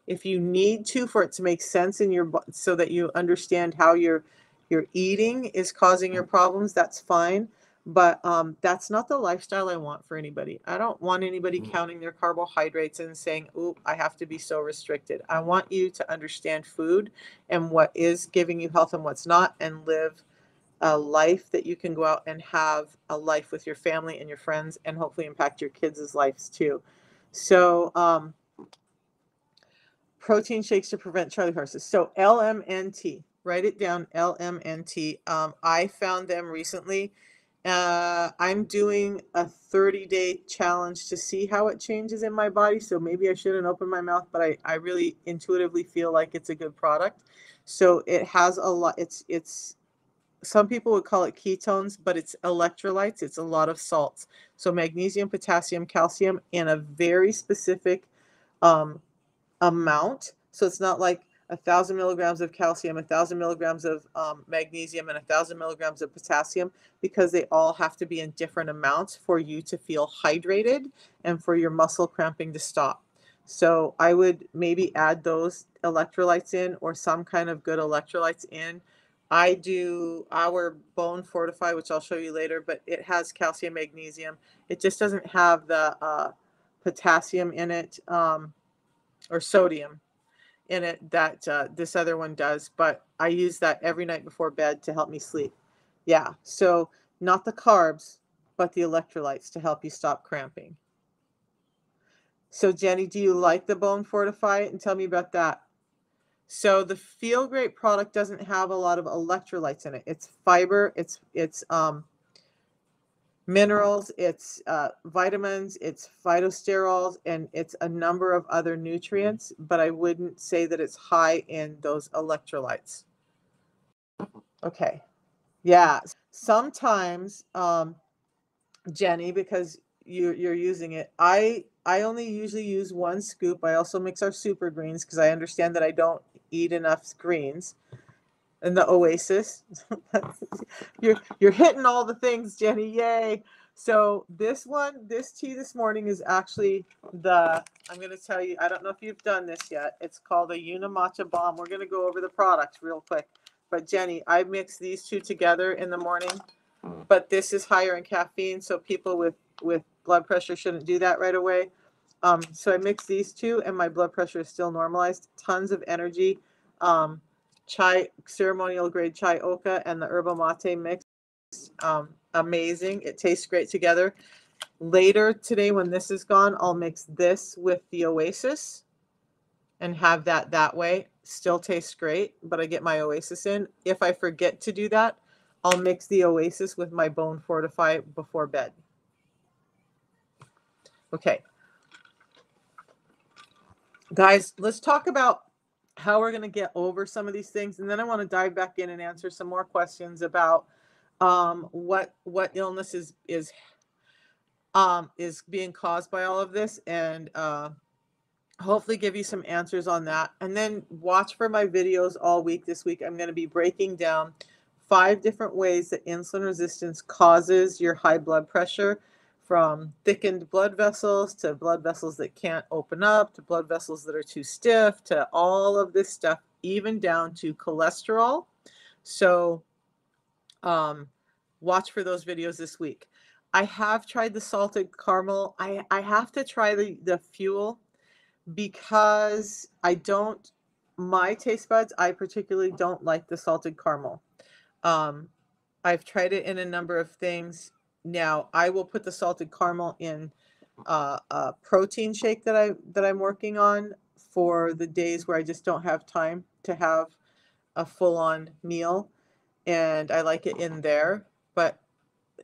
If you need to for it to make sense in your so that you understand how your your eating is causing your problems, that's fine. But um, that's not the lifestyle I want for anybody. I don't want anybody mm-hmm. counting their carbohydrates and saying, "Oop, I have to be so restricted." I want you to understand food and what is giving you health and what's not, and live a life that you can go out and have a life with your family and your friends and hopefully impact your kids' lives too. So, um, protein shakes to prevent Charlie horses. So, LMNT, write it down LMNT. Um, I found them recently. Uh, I'm doing a 30 day challenge to see how it changes in my body. So maybe I shouldn't open my mouth, but I, I really intuitively feel like it's a good product. So it has a lot. It's it's some people would call it ketones, but it's electrolytes. It's a lot of salts. So magnesium, potassium, calcium in a very specific um, amount. So it's not like a thousand milligrams of calcium, a thousand milligrams of um, magnesium, and a thousand milligrams of potassium because they all have to be in different amounts for you to feel hydrated and for your muscle cramping to stop. So I would maybe add those electrolytes in or some kind of good electrolytes in I do our bone fortify, which I'll show you later, but it has calcium, magnesium. It just doesn't have the uh, potassium in it um, or sodium. in it that uh, this other one does, but I use that every night before bed to help me sleep. Yeah, so not the carbs, but the electrolytes to help you stop cramping. So, Jenny, do you like the Bone Fortify? And tell me about that. So the Feel Great product doesn't have a lot of electrolytes in it. It's fiber, it's it's um, minerals, it's uh, vitamins, it's phytosterols, and it's a number of other nutrients. But I wouldn't say that it's high in those electrolytes. Okay, yeah. Sometimes, um, Jenny, because you you're using it, I I only usually use one scoop. I also mix our super greens because I understand that I don't eat enough greens. And the Oasis. (laughs) you're you're hitting all the things, Jenny. Yay. So this one, this tea this morning is actually the I'm gonna tell you, I don't know if you've done this yet. It's called a Unimatcha Balm. We're gonna go over the products real quick. But Jenny, I mix these two together in the morning. Hmm. But this is higher in caffeine, so people with with blood pressure shouldn't do that right away. Um, so I mix these two, and my blood pressure is still normalized. Tons of energy. Um, chai ceremonial grade chai oka and the herbal mate mix. Um, amazing. It tastes great together. Later today, when this is gone, I'll mix this with the Oasis and have that that way. Still tastes great, but I get my Oasis in. If I forget to do that, I'll mix the Oasis with my Bone Fortify before bed. Okay, guys, let's talk about how we're going to get over some of these things and then i want to dive back in and answer some more questions about um, what what illness is is um, is being caused by all of this and uh, hopefully give you some answers on that. And then watch for my videos all week this week. I'm going to be breaking down five different ways that insulin resistance causes your high blood pressure from thickened blood vessels to blood vessels that can't open up to blood vessels that are too stiff to all of this stuff, even down to cholesterol. So, um, watch for those videos this week. I have tried the salted caramel. I, I have to try the, the fuel because I don't, my taste buds, I particularly don't like the salted caramel. Um, I've tried it in a number of things now I will put the salted caramel in uh, a protein shake that I that I'm working on for the days where I just don't have time to have a full-on meal, and I like it in there. But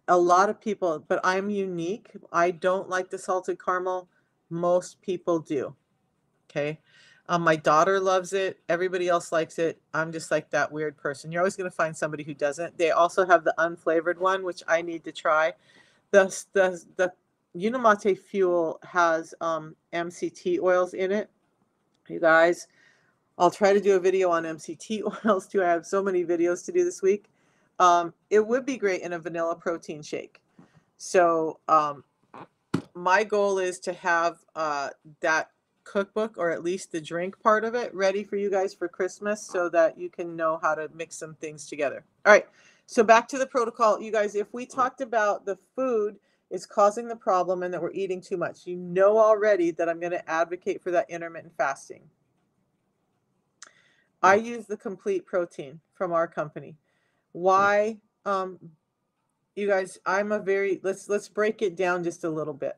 a lot of people, but I'm unique. I don't like the salted caramel. Most people do. Okay. Um, my daughter loves it. Everybody else likes it. I'm just like that weird person. You're always going to find somebody who doesn't. They also have the unflavored one, which I need to try. The the the Unimate fuel has um, MCT oils in it. You guys, I'll try to do a video on MCT (laughs) oils too. I have so many videos to do this week. Um, it would be great in a vanilla protein shake. So um, my goal is to have uh, that cookbook or at least the drink part of it ready for you guys for Christmas so that you can know how to mix some things together. All right. So back to the protocol. You guys, if we talked about the food is causing the problem and that we're eating too much, you know already that I'm going to advocate for that intermittent fasting. I use the complete protein from our company. Why? Um, you guys, I'm a very let's let's break it down just a little bit.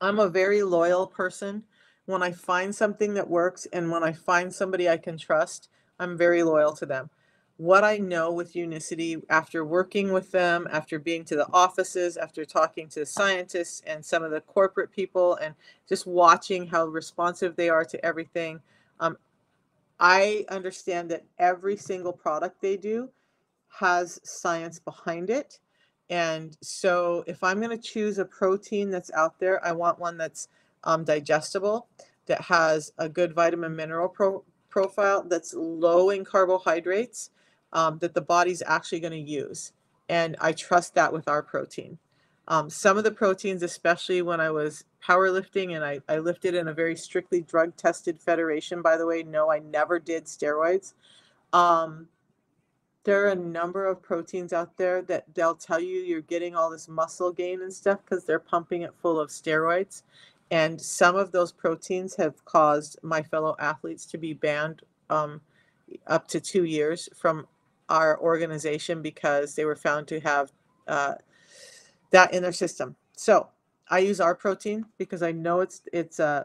I'm a very loyal person when I find something that works and when I find somebody I can trust, I'm very loyal to them. What I know with Unicity after working with them, after being to the offices, after talking to the scientists and some of the corporate people, and just watching how responsive they are to everything, um, I understand that every single product they do has science behind it. And so if I'm going to choose a protein that's out there, I want one that's um, digestible, that has a good vitamin mineral pro- profile, that's low in carbohydrates, um, that the body's actually going to use. And I trust that with our protein. Um, some of the proteins, especially when I was powerlifting and I, I lifted in a very strictly drug tested federation, by the way, no, I never did steroids. Um, there are a number of proteins out there that they'll tell you you're getting all this muscle gain and stuff because they're pumping it full of steroids and some of those proteins have caused my fellow athletes to be banned um, up to two years from our organization because they were found to have uh, that in their system. So I use our protein because I know it's it's uh,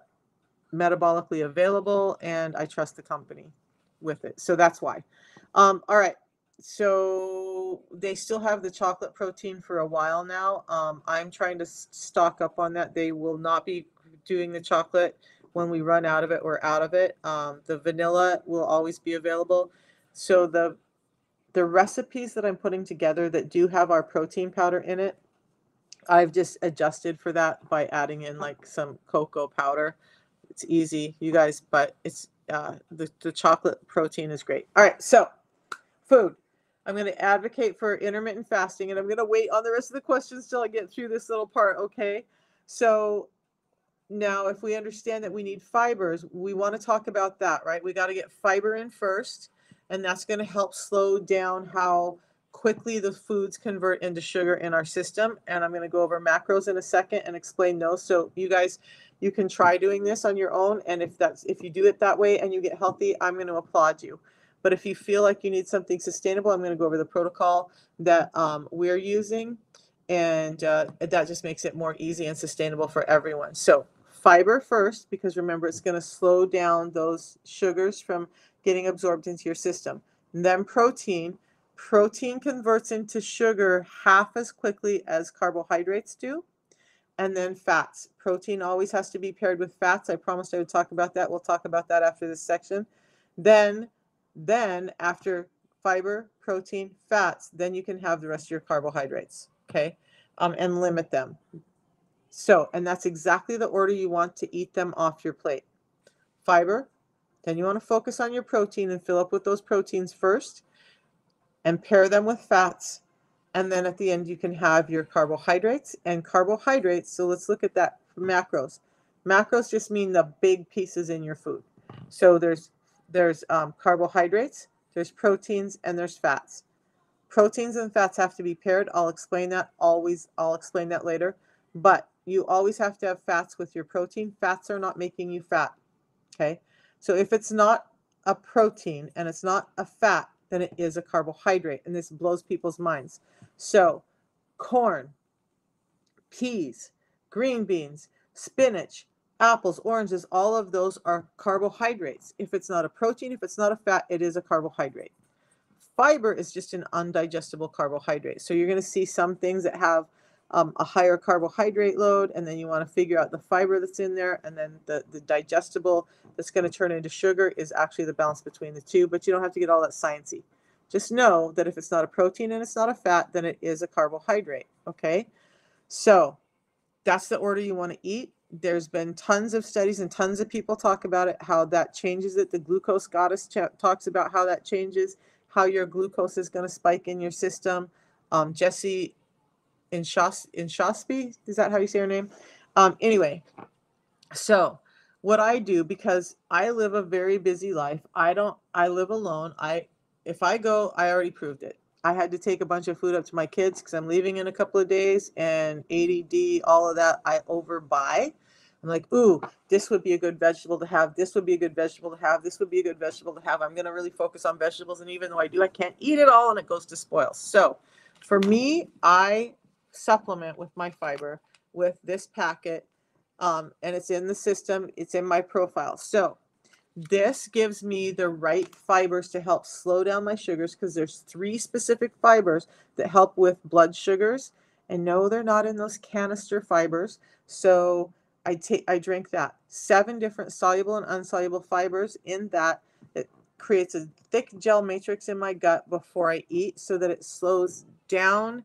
metabolically available and I trust the company with it. So that's why. Um, all right. So they still have the chocolate protein for a while now. Um, I'm trying to stock up on that. They will not be doing the chocolate when we run out of it. We're out of it. Um, the vanilla will always be available. So the the recipes that I'm putting together that do have our protein powder in it, I've just adjusted for that by adding in like some cocoa powder. It's easy, you guys, but it's uh, the, the chocolate protein is great. All right, so food. I'm going to advocate for intermittent fasting and I'm going to wait on the rest of the questions till I get through this little part, okay? So now if we understand that we need fibers, we want to talk about that, right? We got to get fiber in first and that's going to help slow down how quickly the foods convert into sugar in our system. And I'm going to go over macros in a second and explain those. So you guys, you can try doing this on your own. And if that's if you do it that way and you get healthy, I'm going to applaud you. But if you feel like you need something sustainable, I'm going to go over the protocol that um, we're using. And uh, that just makes it more easy and sustainable for everyone. So fiber first, because remember, it's going to slow down those sugars from getting absorbed into your system. And then protein. Protein converts into sugar half as quickly as carbohydrates do. And then fats. Protein always has to be paired with fats. I promised I would talk about that. We'll talk about that after this section. Then, then after fiber, protein, fats, then you can have the rest of your carbohydrates. Okay. Um, and limit them. So, and that's exactly the order you want to eat them off your plate. Fiber, then you want to focus on your protein and fill up with those proteins first and pair them with fats. And then at the end, you can have your carbohydrates and carbohydrates. So let's look at that macros. Macros just mean the big pieces in your food. So there's there's um, carbohydrates, there's proteins, and there's fats. Proteins and fats have to be paired. I'll explain that always. I'll explain that later. But you always have to have fats with your protein. Fats are not making you fat. Okay. So if it's not a protein and it's not a fat, then it is a carbohydrate. And this blows people's minds. So corn, peas, green beans, spinach, apples, oranges, all of those are carbohydrates. If it's not a protein, if it's not a fat, it is a carbohydrate. Fiber is just an undigestible carbohydrate. So you're going to see some things that have um, a higher carbohydrate load, and then you want to figure out the fiber that's in there, and then the, the digestible that's going to turn into sugar is actually the balance between the two, but you don't have to get all that sciencey. Just know that if it's not a protein and it's not a fat, then it is a carbohydrate, okay? So that's the order you want to eat. There's been tons of studies and tons of people talk about it, how that changes it. The glucose goddess talks about how that changes, how your glucose is going to spike in your system. Um, Jessie in Shos in Shosby. Is that how you say her name? Um, anyway, so what I do because I live a very busy life. I don't. I live alone. I if I go, I already proved it. I had to take a bunch of food up to my kids because I'm leaving in a couple of days, and ADD, all of that, I overbuy. I'm like, ooh, this would be a good vegetable to have. This would be a good vegetable to have. This would be a good vegetable to have. I'm going to really focus on vegetables. And even though I do, I can't eat it all and it goes to spoil. So for me, I supplement with my fiber with this packet um, and it's in the system it's in my profile. So this gives me the right fibers to help slow down my sugars because there's three specific fibers that help with blood sugars and no they're not in those canister fibers. So i take i drink that. Seven different soluble and insoluble fibers in that it creates a thick gel matrix in my gut before i eat so that it slows down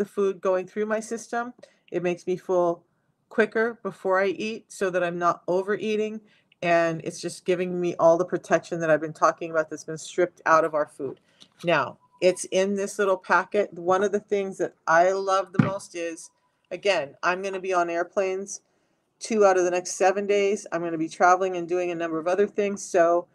the food going through my system. It makes me full quicker before I eat so that I'm not overeating. And it's just giving me all the protection that I've been talking about that's been stripped out of our food. Now, it's in this little packet. One of the things that I love the most is, again, I'm going to be on airplanes two out of the next seven days. I'm going to be traveling and doing a number of other things. So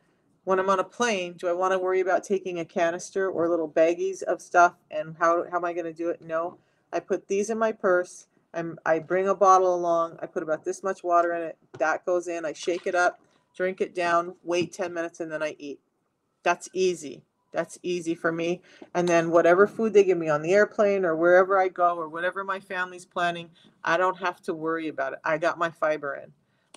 when I'm on a plane, do I want to worry about taking a canister or little baggies of stuff and how, how am I going to do it? No, I put these in my purse. I'm, I bring a bottle along. I put about this much water in it. That goes in. I shake it up, drink it down, wait 10 minutes, and then I eat. That's easy. That's easy for me. And then whatever food they give me on the airplane or wherever I go or whatever my family's planning, I don't have to worry about it. I got my fiber in.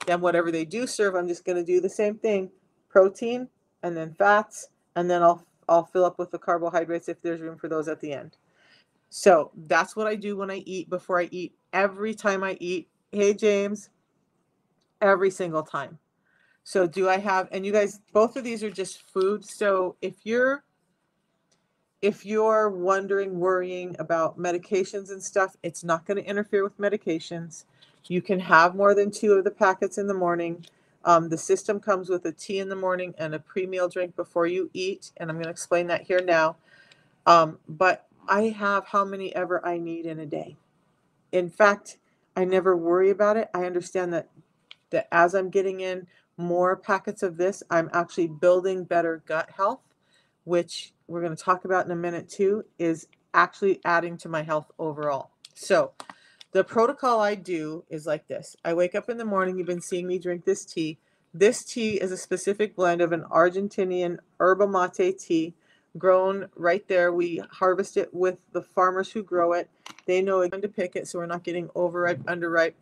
Then whatever they do serve, I'm just going to do the same thing. Protein and then fats and then I'll I'll fill up with the carbohydrates if there's room for those at the end. So that's what I do when I eat before I eat. Every time I eat, hey James, every single time. So do I have and you guys both of these are just food. So if you're if you're wondering, worrying about medications and stuff, it's not going to interfere with medications. You can have more than two of the packets in the morning. Um, the system comes with a tea in the morning and a pre-meal drink before you eat, and I'm going to explain that here now. Um, but I have how many ever I need in a day. In fact, I never worry about it. I understand that that as I'm getting in more packets of this, I'm actually building better gut health, which we're going to talk about in a minute too, is actually adding to my health overall. So the protocol I do is like this. I wake up in the morning, you've been seeing me drink this tea. This tea is a specific blend of an Argentinian yerba mate tea grown right there. We harvest it with the farmers who grow it. They know when to pick it, so we're not getting overripe, underripe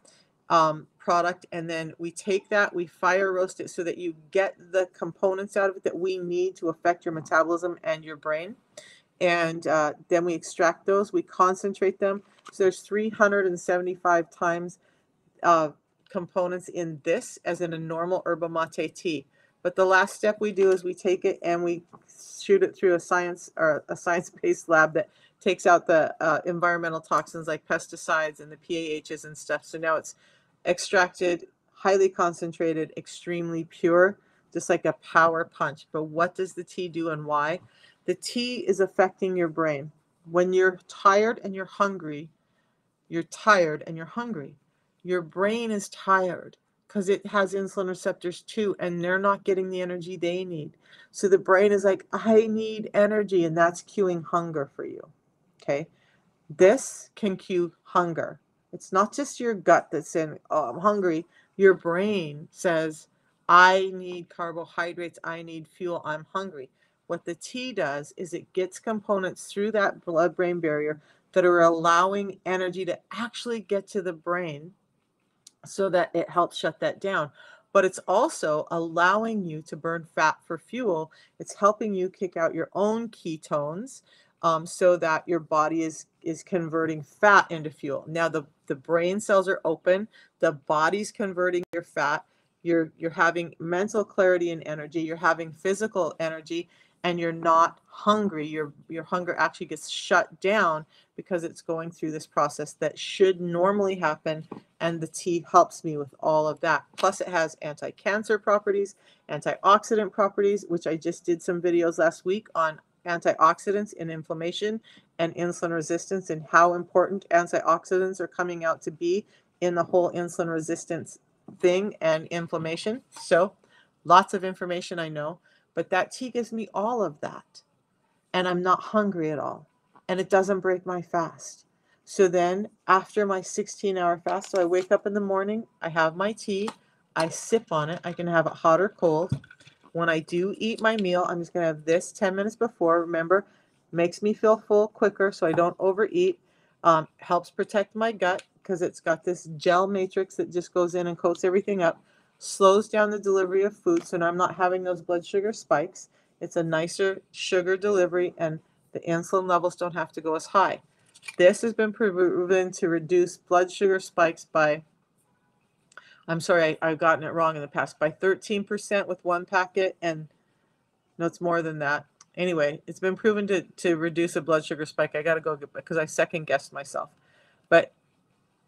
um, product. And then we take that, we fire roast it so that you get the components out of it that we need to affect your metabolism and your brain. And uh, then we extract those, we concentrate them there's 375 times uh, components in this as in a normal yerba mate tea. But the last step we do is we take it and we shoot it through a science or a science-based lab that takes out the uh, environmental toxins like pesticides and the PAHs and stuff. So now it's extracted, highly concentrated, extremely pure, just like a power punch. But what does the tea do and why? The tea is affecting your brain. When you're tired and you're hungry, you're tired and you're hungry. Your brain is tired because it has insulin receptors too, and they're not getting the energy they need. So the brain is like, I need energy, and that's cueing hunger for you. Okay. This can cue hunger. It's not just your gut that's saying, Oh, I'm hungry. Your brain says, I need carbohydrates. I need fuel. I'm hungry. What the tea does is it gets components through that blood brain barrier that are allowing energy to actually get to the brain so that it helps shut that down. But it's also allowing you to burn fat for fuel. It's helping you kick out your own ketones um, so that your body is is converting fat into fuel. Now the the brain cells are open, the body's converting your fat. You're you're having mental clarity and energy. You're having physical energy, and you're not hungry. Your your hunger actually gets shut down because it's going through this process that should normally happen and the tea helps me with all of that plus it has anti-cancer properties antioxidant properties which i just did some videos last week on antioxidants in inflammation and insulin resistance and how important antioxidants are coming out to be in the whole insulin resistance thing and inflammation so lots of information i know but that tea gives me all of that and i'm not hungry at all and it doesn't break my fast. So then, after my 16 hour fast, so I wake up in the morning, I have my tea, I sip on it. I can have it hot or cold. When I do eat my meal, I'm just going to have this 10 minutes before. Remember, makes me feel full quicker so I don't overeat. Um, helps protect my gut because it's got this gel matrix that just goes in and coats everything up. Slows down the delivery of food so now I'm not having those blood sugar spikes. It's a nicer sugar delivery and the insulin levels don't have to go as high. This has been proven to reduce blood sugar spikes by, I'm sorry, I, have gotten it wrong in the past, by 13% with one packet, and no, it's more than that. Anyway, it's been proven to, to reduce a blood sugar spike. I got to go because I second guessed myself. But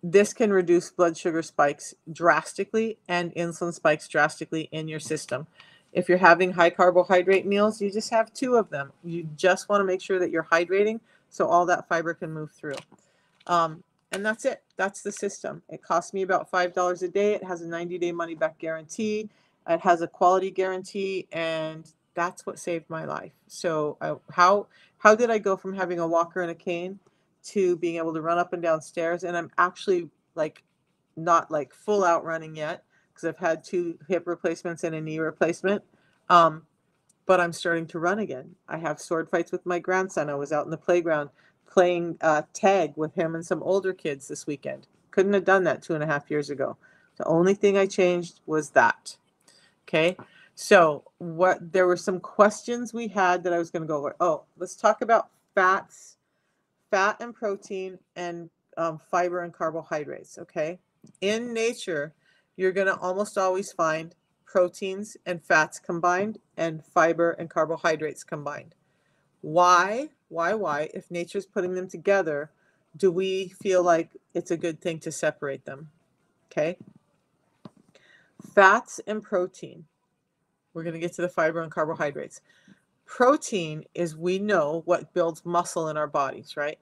this can reduce blood sugar spikes drastically and insulin spikes drastically in your system. If you're having high carbohydrate meals, you just have two of them. You just want to make sure that you're hydrating so all that fiber can move through. Um, and that's it. That's the system. It costs me about $5 a day. It has a 90 day money back guarantee. It has a quality guarantee. And that's what saved my life. So uh, how, how did I go from having a walker and a cane to being able to run up and down stairs? And I'm actually like not like full out running yet because I've had two hip replacements and a knee replacement. Um, but I'm starting to run again. I have sword fights with my grandson. I was out in the playground playing uh, tag with him and some older kids this weekend. Couldn't have done that two and a half years ago. The only thing I changed was that. Okay. So what there were some questions we had that I was going to go over. Oh, let's talk about fats, fat and protein, and um, fiber and carbohydrates. Okay. In nature, you're going to almost always find proteins and fats combined and fiber and carbohydrates combined. Why, why, why, if nature's putting them together, do we feel like it's a good thing to separate them? Okay. Fats and protein. We're going to get to the fiber and carbohydrates. Protein is, we know, what builds muscle in our bodies, right?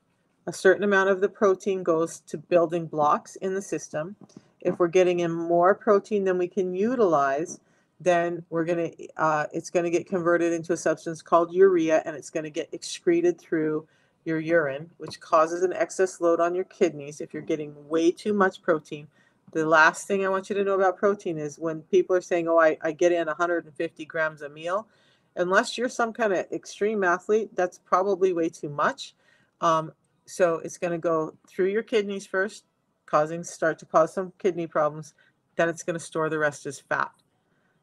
A certain amount of the protein goes to building blocks in the system. If we're getting in more protein than we can utilize, then we're going to, uh, it's going to get converted into a substance called urea and it's going to get excreted through your urine, which causes an excess load on your kidneys if you're getting way too much protein. The last thing I want you to know about protein is when people are saying, oh, I, I get in 150 grams a meal, unless you're some kind of extreme athlete, that's probably way too much. Um, so it's going to go through your kidneys first, causing start to cause some kidney problems. Then it's going to store the rest as fat.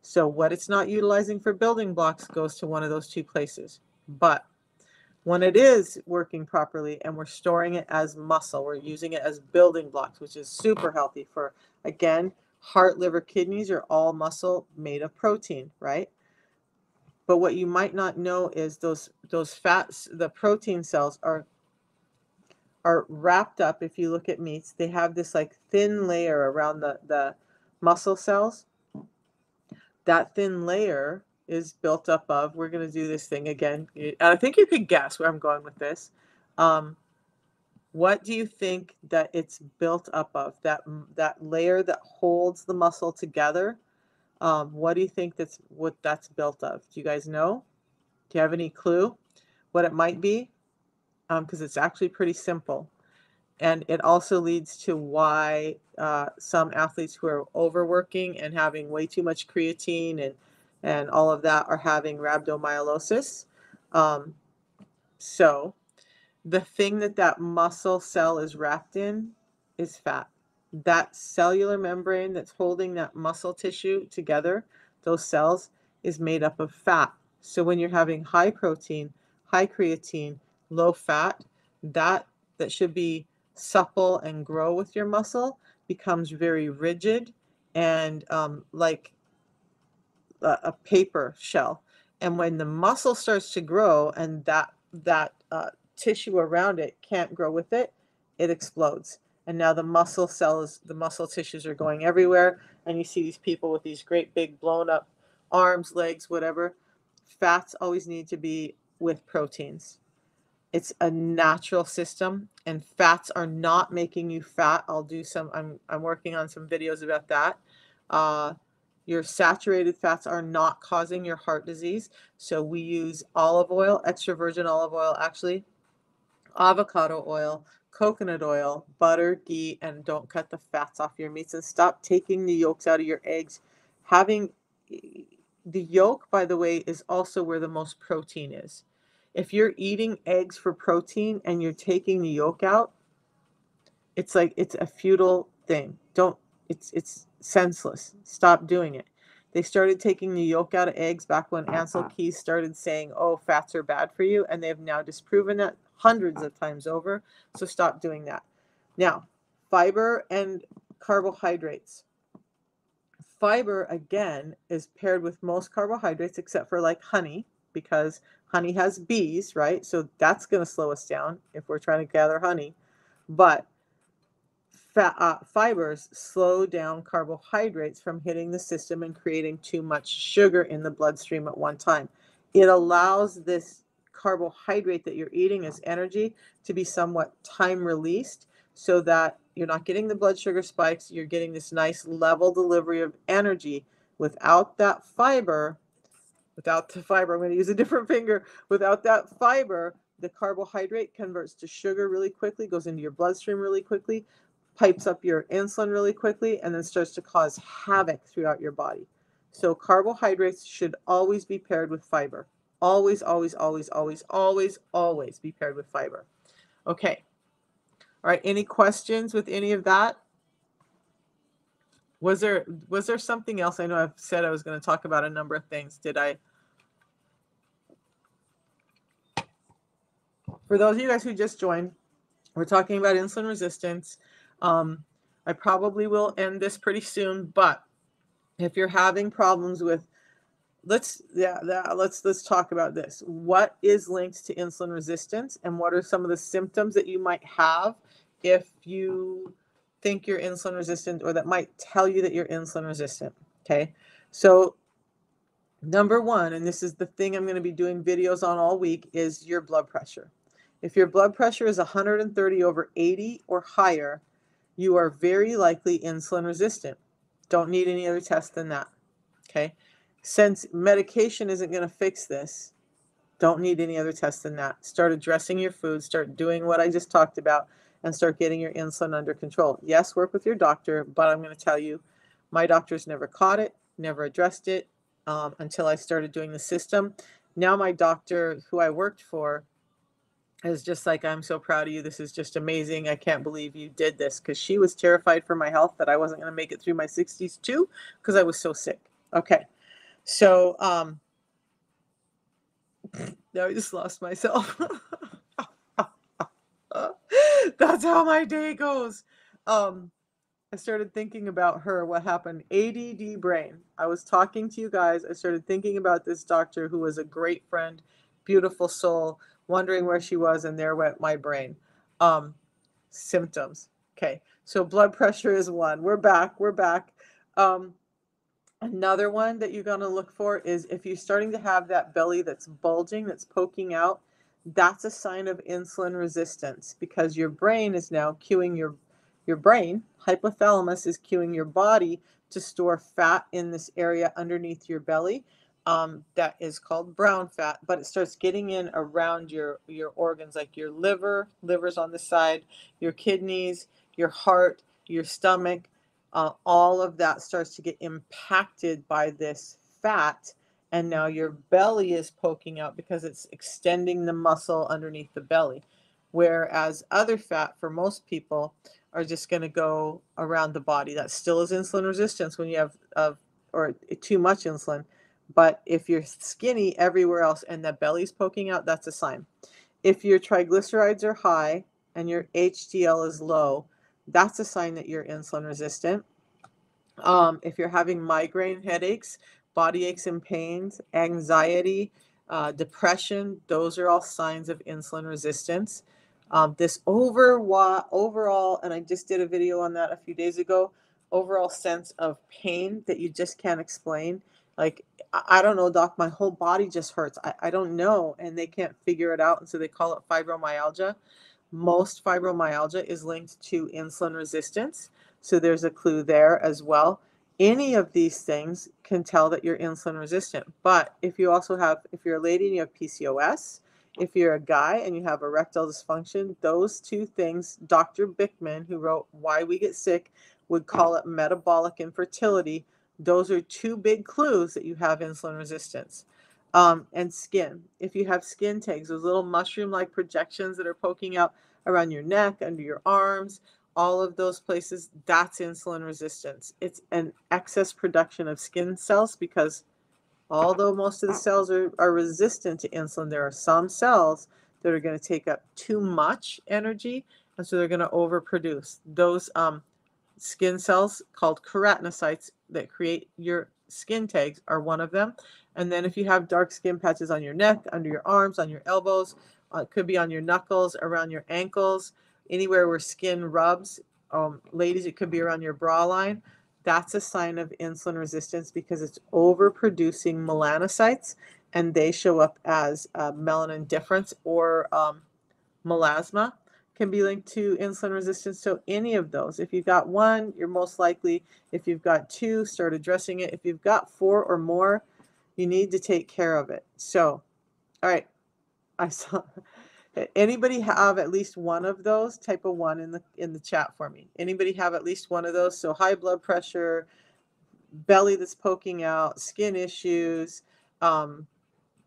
So what it's not utilizing for building blocks goes to one of those two places. But when it is working properly and we're storing it as muscle, we're using it as building blocks, which is super healthy for, again, heart, liver, kidneys are all muscle made of protein, right? But what you might not know is those those fats, the protein cells are are wrapped up. If you look at meats, they have this like thin layer around the the muscle cells. That thin layer is built up of. We're going to do this thing again. I think you could guess where I'm going with this. Um, what do you think that it's built up of? That that layer that holds the muscle together. Um, what do you think that's what that's built of? Do you guys know? Do you have any clue what it might be? Because um, it's actually pretty simple, and it also leads to why uh, some athletes who are overworking and having way too much creatine and and all of that are having rhabdomyolysis. Um, so the thing that that muscle cell is wrapped in is fat. That cellular membrane that's holding that muscle tissue together, those cells, is made up of fat. So when you're having high protein, high creatine, low fat, that that should be supple and grow with your muscle becomes very rigid and um, like a, a paper shell. And when the muscle starts to grow and that that uh, tissue around it can't grow with it, it explodes. And now the muscle cells, the muscle tissues are going everywhere. And you see these people with these great big blown up arms, legs, whatever. Fats always need to be with proteins. It's a natural system, and fats are not making you fat. I'll do some. I'm I'm working on some videos about that. Uh, your saturated fats are not causing your heart disease. So we use olive oil, extra virgin olive oil, actually, avocado oil, coconut oil, butter, ghee, and don't cut the fats off your meats and stop taking the yolks out of your eggs. Having the yolk, by the way, is also where the most protein is. If you're eating eggs for protein and you're taking the yolk out, it's like it's a futile thing. Don't it's it's senseless. Stop doing it. They started taking the yolk out of eggs back when Ancel uh-huh. Keys started saying, "Oh, fats are bad for you," and they have now disproven that hundreds of times over. So stop doing that. Now, fiber and carbohydrates. Fiber again is paired with most carbohydrates except for like honey because honey has bees, right? So that's going to slow us down if we're trying to gather honey. But fat, uh, fibers slow down carbohydrates from hitting the system and creating too much sugar in the bloodstream at one time. It allows this carbohydrate that you're eating as energy to be somewhat time released so that you're not getting the blood sugar spikes, you're getting this nice level delivery of energy. Without that fiber, without the fiber, I'm going to use a different finger. Without that fiber, the carbohydrate converts to sugar really quickly, goes into your bloodstream really quickly, pipes up your insulin really quickly and then starts to cause havoc throughout your body. So carbohydrates should always be paired with fiber. Always, always, always, always, always, always be paired with fiber. Okay. All right. Any questions with any of that? Was there was there something else? I know I've said I was going to talk about a number of things. Did I? For those of you guys who just joined, we're talking about insulin resistance. Um, I probably will end this pretty soon, but if you're having problems with let's yeah, yeah let's let's talk about this what is linked to insulin resistance and what are some of the symptoms that you might have if you think you're insulin resistant or that might tell you that you're insulin resistant. Okay. So, number one, and this is the thing I'm going to be doing videos on all week, is your blood pressure. If your blood pressure is 130 over 80 or higher, you are very likely insulin resistant. Don't need any other test than that. Okay. Since medication isn't going to fix this, don't need any other test than that. Start addressing your food, start doing what I just talked about and start getting your insulin under control. Yes, work with your doctor, but I'm going to tell you, my doctors never caught it, never addressed it um, until I started doing the system. Now, my doctor, who I worked for, is just like, I'm so proud of you. This is just amazing. I can't believe you did this because she was terrified for my health that I wasn't going to make it through my 60s too because I was so sick. Okay. So, um, now I just lost myself. (laughs) That's how my day goes. Um, I started thinking about her, what happened. ADD brain. I was talking to you guys. I started thinking about this doctor who was a great friend, beautiful soul, wondering where she was, and there went my brain. Um, symptoms. Okay. So blood pressure is one. We're back. We're back. Um, another one that you're going to look for is if you're starting to have that belly that's bulging, that's poking out that's a sign of insulin resistance because your brain is now cueing your your brain hypothalamus is cueing your body to store fat in this area underneath your belly um, that is called brown fat but it starts getting in around your your organs like your liver liver's on the side your kidneys your heart your stomach uh, all of that starts to get impacted by this fat and now your belly is poking out because it's extending the muscle underneath the belly. Whereas other fat for most people are just going to go around the body. That still is insulin resistance when you have uh, or too much insulin. But if you're skinny everywhere else and the belly's poking out, that's a sign. If your triglycerides are high and your HDL is low, that's a sign that you're insulin resistant. Um, if you're having migraine headaches, body aches and pains, anxiety, uh, depression, those are all signs of insulin resistance. Um, this over, overall, and I just did a video on that a few days ago, overall sense of pain that you just can't explain. Like, I don't know, doc, my whole body just hurts. I, I don't know. And they can't figure it out. And so they call it fibromyalgia. Most fibromyalgia is linked to insulin resistance. So there's a clue there as well any of these things can tell that you're insulin resistant. But if you also have, if you're a lady and you have PCOS, if you're a guy and you have erectile dysfunction, those two things, Dr. Bikman, who wrote Why We Get Sick, would call it metabolic infertility. Those are two big clues that you have insulin resistance. Um, and skin. If you have skin tags, those little mushroom like projections that are poking out around your neck, under your arms, all of those places, that's insulin resistance. It's an excess production of skin cells because although most of the cells are, are resistant to insulin, there are some cells that are going to take up too much energy and so they're going to overproduce. Those um, skin cells called keratinocytes that create your skin tags are one of them. And then if you have dark skin patches on your neck, under your arms, on your elbows, uh, it could be on your knuckles, around your ankles, anywhere where skin rubs. Um, ladies, it could be around your bra line. That's a sign of insulin resistance because it's overproducing melanocytes and they show up as uh, melanin difference or um, melasma can be linked to insulin resistance. So any of those, if you've got one, you're most likely. If you've got two, start addressing it. If you've got four or more, you need to take care of it. So, all right, I saw (laughs) Anybody have at least one of those? Type of one in the in the chat for me. Anybody have at least one of those? So high blood pressure, belly that's poking out, skin issues, um,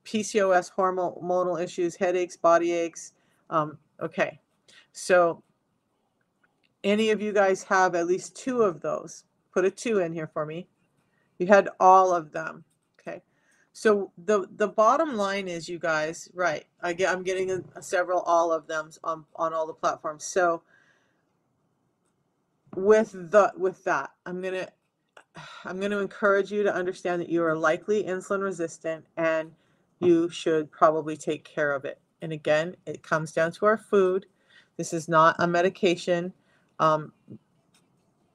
PCOS, hormonal issues, headaches, body aches. Um, okay, so any of you guys have at least two of those? Put a two in here for me. You had all of them. Okay. So the the bottom line is, you guys, right? I get I'm getting a, a several all of them on on all the platforms. So with the with that, I'm gonna I'm going to encourage you to understand that you are likely insulin resistant and you should probably take care of it. And again, it comes down to our food. This is not a medication. Um,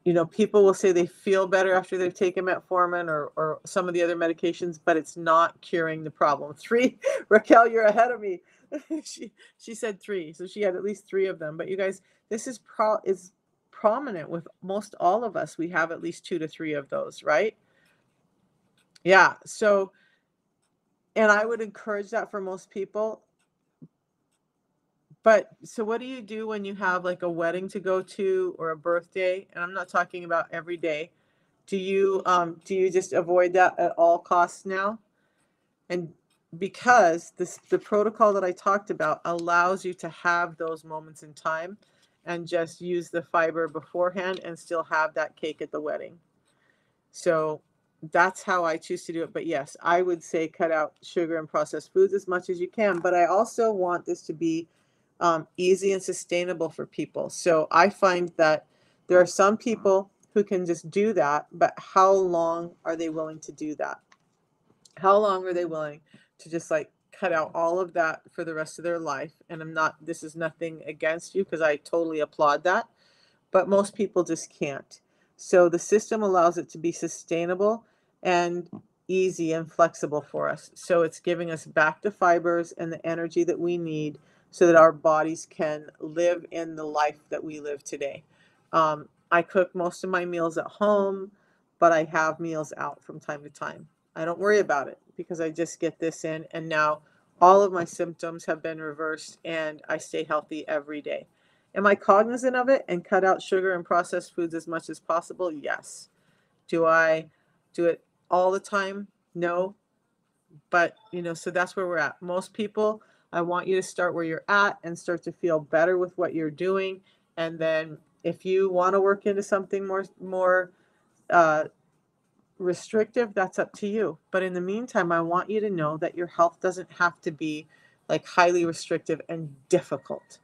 you know, people will say they feel better after they've taken metformin or, or some of the other medications, but it's not curing the problem. (laughs) Three, Raquel, you're ahead of me. (laughs) she she said three, so she had at least three of them. But you guys, this is pro is prominent with most all of us. We have at least two to three of those, right? Yeah. So, and I would encourage that for most people. But so, what do you do when you have like a wedding to go to or a birthday? And I'm not talking about every day. Do you um, do you just avoid that at all costs now? And because this the protocol that I talked about allows you to have those moments in time and just use the fiber beforehand and still have that cake at the wedding. So that's how I choose to do it. But yes, I would say cut out sugar and processed foods as much as you can. But I also want this to be um, easy and sustainable for people. So I find that there are some people who can just do that, but how long are they willing to do that? How long are they willing to just like cut out all of that for the rest of their life. And I'm not, this is nothing against you because I totally applaud that. But most people just can't. So the system allows it to be sustainable and easy and flexible for us. So it's giving us back the fibers and the energy that we need so that our bodies can live in the life that we live today. Um, I cook most of my meals at home, but I have meals out from time to time. I don't worry about it because I just get this in and now all of my symptoms have been reversed and I stay healthy every day. Am I cognizant of it and cut out sugar and processed foods as much as possible? Yes. Do I do it all the time? No. But, you know, so that's where we're at. Most people, I want you to start where you're at and start to feel better with what you're doing. And then if you want to work into something more, more, uh, restrictive, that's up to you. But in the meantime, I want you to know that your health doesn't have to be like highly restrictive and difficult.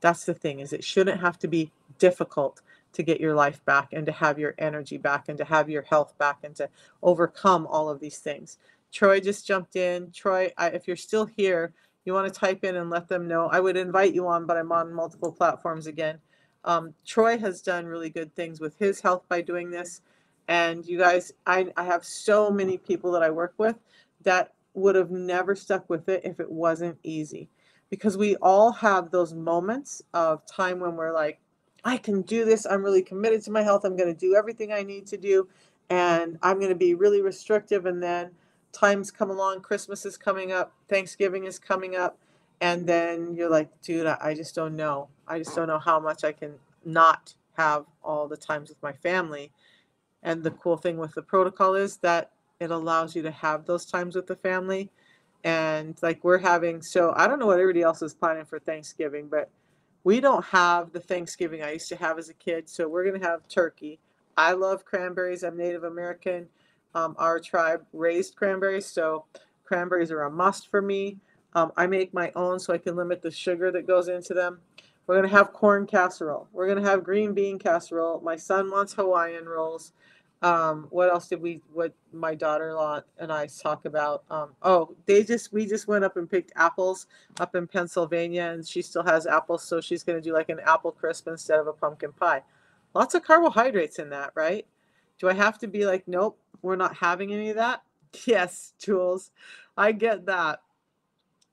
That's the thing is it shouldn't have to be difficult to get your life back and to have your energy back and to have your health back and to overcome all of these things. Troy just jumped in. Troy, I, if you're still here, you want to type in and let them know. I would invite you on, but I'm on multiple platforms again. Um, Troy has done really good things with his health by doing this. And you guys, I, I have so many people that I work with that would have never stuck with it if it wasn't easy. Because we all have those moments of time when we're like, I can do this. I'm really committed to my health. I'm going to do everything I need to do. And I'm going to be really restrictive. And then times come along, Christmas is coming up, Thanksgiving is coming up. And then you're like, dude, I just don't know. I just don't know how much I can not have all the times with my family and the cool thing with the protocol is that it allows you to have those times with the family. And like we're having, so I don't know what everybody else is planning for Thanksgiving, but we don't have the Thanksgiving I used to have as a kid. So we're going to have turkey. I love cranberries. I'm Native American. Um, our tribe raised cranberries. So cranberries are a must for me. Um, I make my own so I can limit the sugar that goes into them. We're going to have corn casserole. We're going to have green bean casserole. My son wants Hawaiian rolls. Um, what else did we, what my daughter-in-law and I talk about? Um, oh, they just, we just went up and picked apples up in Pennsylvania and she still has apples. So she's going to do like an apple crisp instead of a pumpkin pie. Lots of carbohydrates in that, right? Do I have to be like, nope, we're not having any of that? (laughs) Yes, Jules, I get that.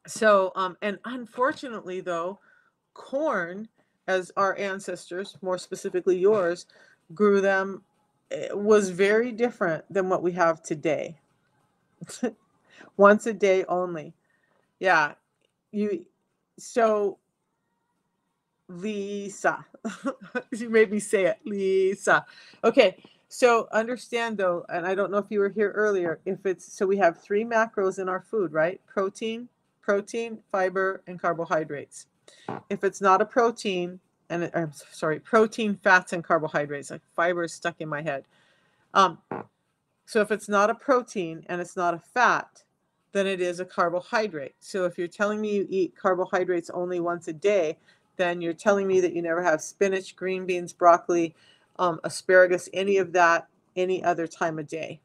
So, um, and unfortunately though, corn, as our ancestors, more specifically yours, grew them Eh, was very different than what we have today. (laughs) Once a day only. Yeah. You so Lisa, (laughs) you made me say it, Lisa. Okay, so understand though, and I don't know if you were here earlier, if it's so we have three macros in our food, right? Protein, protein, fiber, and carbohydrates. If it's not a protein, and it, I'm sorry, protein, fats, and carbohydrates, like fiber is stuck in my head. Um, so if it's not a protein and it's not a fat, then it is a carbohydrate. So if you're telling me you eat carbohydrates only once a day, then you're telling me that you never have spinach, green beans, broccoli, um, asparagus, any of that any other time of day.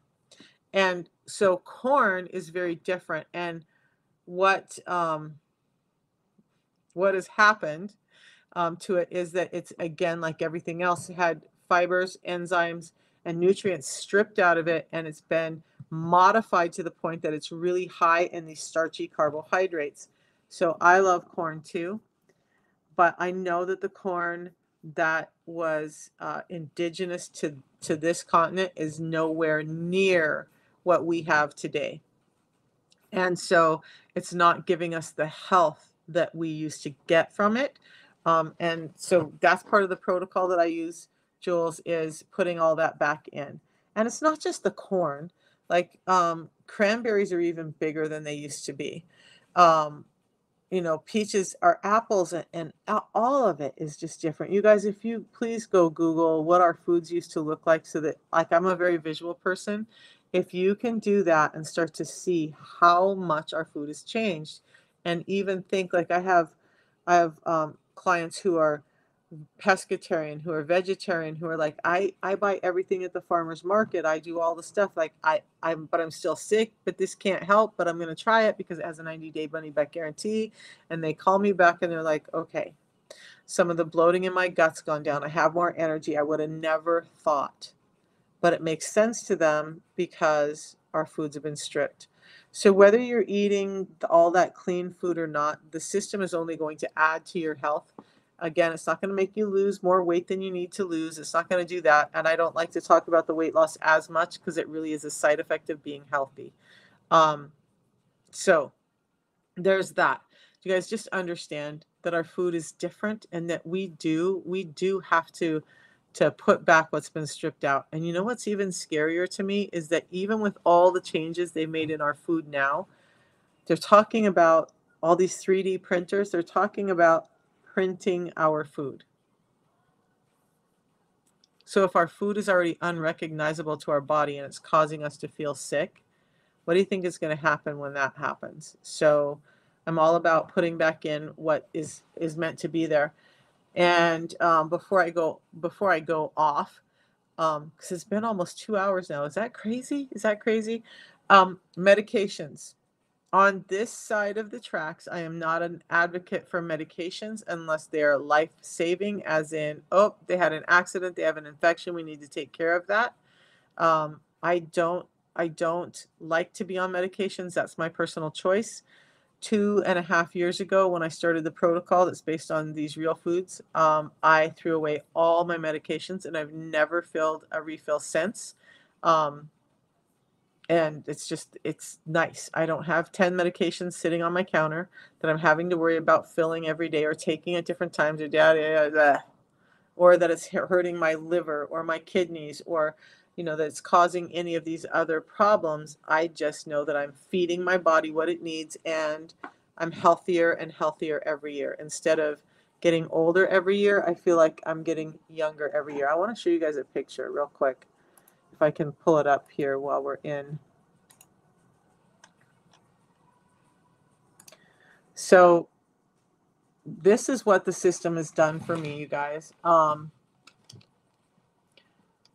And so corn is very different. And what um, what has happened um, to it is that it's again like everything else had fibers, enzymes, and nutrients stripped out of it, and it's been modified to the point that it's really high in these starchy carbohydrates. So I love corn too, but I know that the corn that was uh, indigenous to, to this continent is nowhere near what we have today. And so it's not giving us the health that we used to get from it. Um, and so that's part of the protocol that I use, Jules, is putting all that back in. And it's not just the corn, like um, cranberries are even bigger than they used to be. Um, you know, peaches are apples, and, and all of it is just different. You guys, if you please go Google what our foods used to look like, so that, like, I'm a very visual person. If you can do that and start to see how much our food has changed, and even think like I have, I have um, clients who are pescatarian who are vegetarian who are like i i buy everything at the farmers market. I do all the stuff. Like i i'm but i'm still sick but this can't help but i'm going to try it because it has a 90 day money back guarantee. And they call me back and they're like okay some of the bloating in my guts gone down. I have more energy. I would have never thought. But it makes sense to them because our foods have been stripped. So whether you're eating all that clean food or not the system is only going to add to your health Again, it's not going to make you lose more weight than you need to lose. It's not going to do that. And I don't like to talk about the weight loss as much because it really is a side effect of being healthy. Um, so there's that. You guys just understand that our food is different and that we do we do have to to put back what's been stripped out. And you know what's even scarier to me is that even with all the changes they've made in our food now, they're talking about all these 3D printers. They're talking about printing our food. So if our food is already unrecognizable to our body and it's causing us to feel sick, what do you think is going to happen when that happens? So I'm all about putting back in what is is meant to be there. And um, before I go before I go off, because um, it's been almost two hours now. Is that crazy? Is that crazy? Um, medications on this side of the tracks, I am not an advocate for medications unless they are life saving, as in, oh, they had an accident, they have an infection, we need to take care of that. Um, I don't I don't like to be on medications. That's my personal choice. Two and a half years ago, when I started the protocol that's based on these real foods, um, I threw away all my medications and I've never filled a refill since. Um, and it's just it's nice. I don't have 10 medications sitting on my counter that i'm having to worry about filling every day or taking at different times or da, or that it's hurting my liver or my kidneys or you know that it's causing any of these other problems. I just know that i'm feeding my body what it needs and i'm healthier and healthier every year. Instead of getting older every year i feel like i'm getting younger every year. I want to show you guys a picture real quick if I can pull it up here while we're in. So this is what the system has done for me, you guys. Um,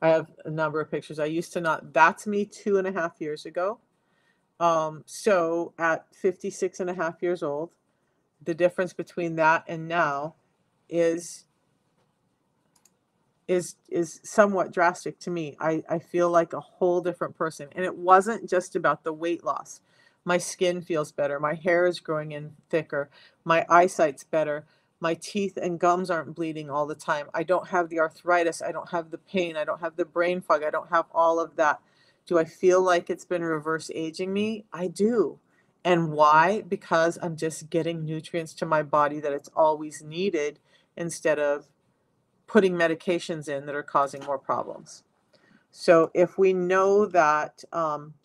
I have a number of pictures. I used to not, that's me two and a half years ago. Um, so at 56 and a half years old, the difference between that and now is is is somewhat drastic to me. I, I feel like a whole different person. And it wasn't just about the weight loss. My skin feels better. My hair is growing in thicker. My eyesight's better. My teeth and gums aren't bleeding all the time. I don't have the arthritis. I don't have the pain. I don't have the brain fog. I don't have all of that. Do I feel like it's been reverse aging me? I do. And why? Because I'm just getting nutrients to my body that it's always needed instead of putting medications in that are causing more problems. So if we know that, um,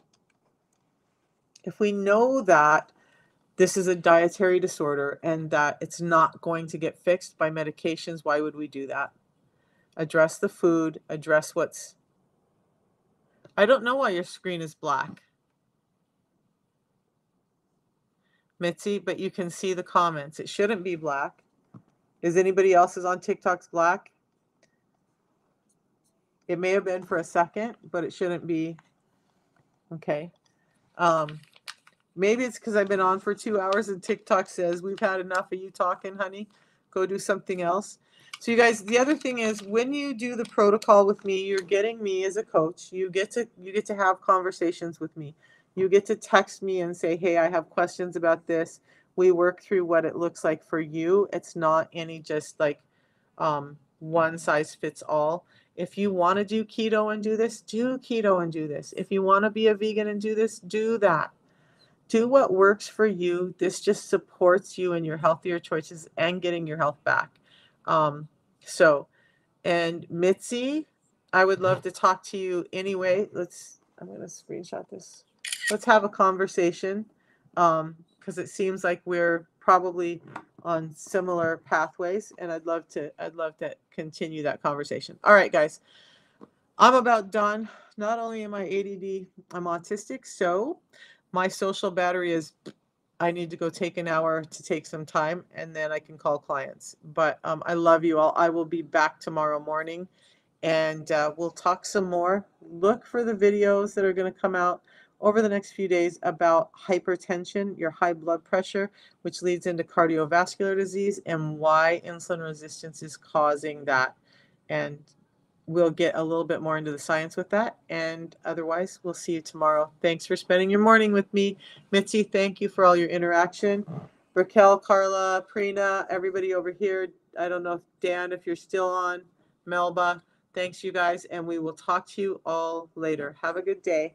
if we know that this is a dietary disorder and that it's not going to get fixed by medications, why would we do that? Address the food, address what's. I don't know why your screen is black. Mitzi, but you can see the comments. It shouldn't be black. Is anybody else's on TikTok's black? It may have been for a second, but it shouldn't be. Okay. Um, maybe it's because I've been on for two hours and TikTok says we've had enough of you talking, honey. Go do something else. So you guys, the other thing is when you do the protocol with me, you're getting me as a coach. You get to you get to have conversations with me. You get to text me and say, "Hey, I have questions about this." We work through what it looks like for you. It's not any just like um, one size fits all. If you want to do keto and do this, do keto and do this. If you want to be a vegan and do this, do that. Do what works for you. This just supports you in your healthier choices and getting your health back. Um, so, and Mitzi, I would love to talk to you anyway. Let's, I'm going to screenshot this. Let's have a conversation because um, it seems like we're probably on similar pathways and I'd love to I'd love to continue that conversation. All right, guys. I'm about done. Not only am I ADD, I'm autistic, so my social battery is I need to go take an hour to take some time and then I can call clients. But um, I love you all. I will be back tomorrow morning and uh, we'll talk some more. Look for the videos that are going to come out over the next few days about hypertension, your high blood pressure, which leads into cardiovascular disease, and why insulin resistance is causing that. And we'll get a little bit more into the science with that. And otherwise, we'll see you tomorrow. Thanks for spending your morning with me. Mitzi, thank you for all your interaction. Raquel, Carla, Prina, everybody over here. I don't know Dan, if you're still on, Melba. Thanks, you guys. And we will talk to you all later. Have a good day.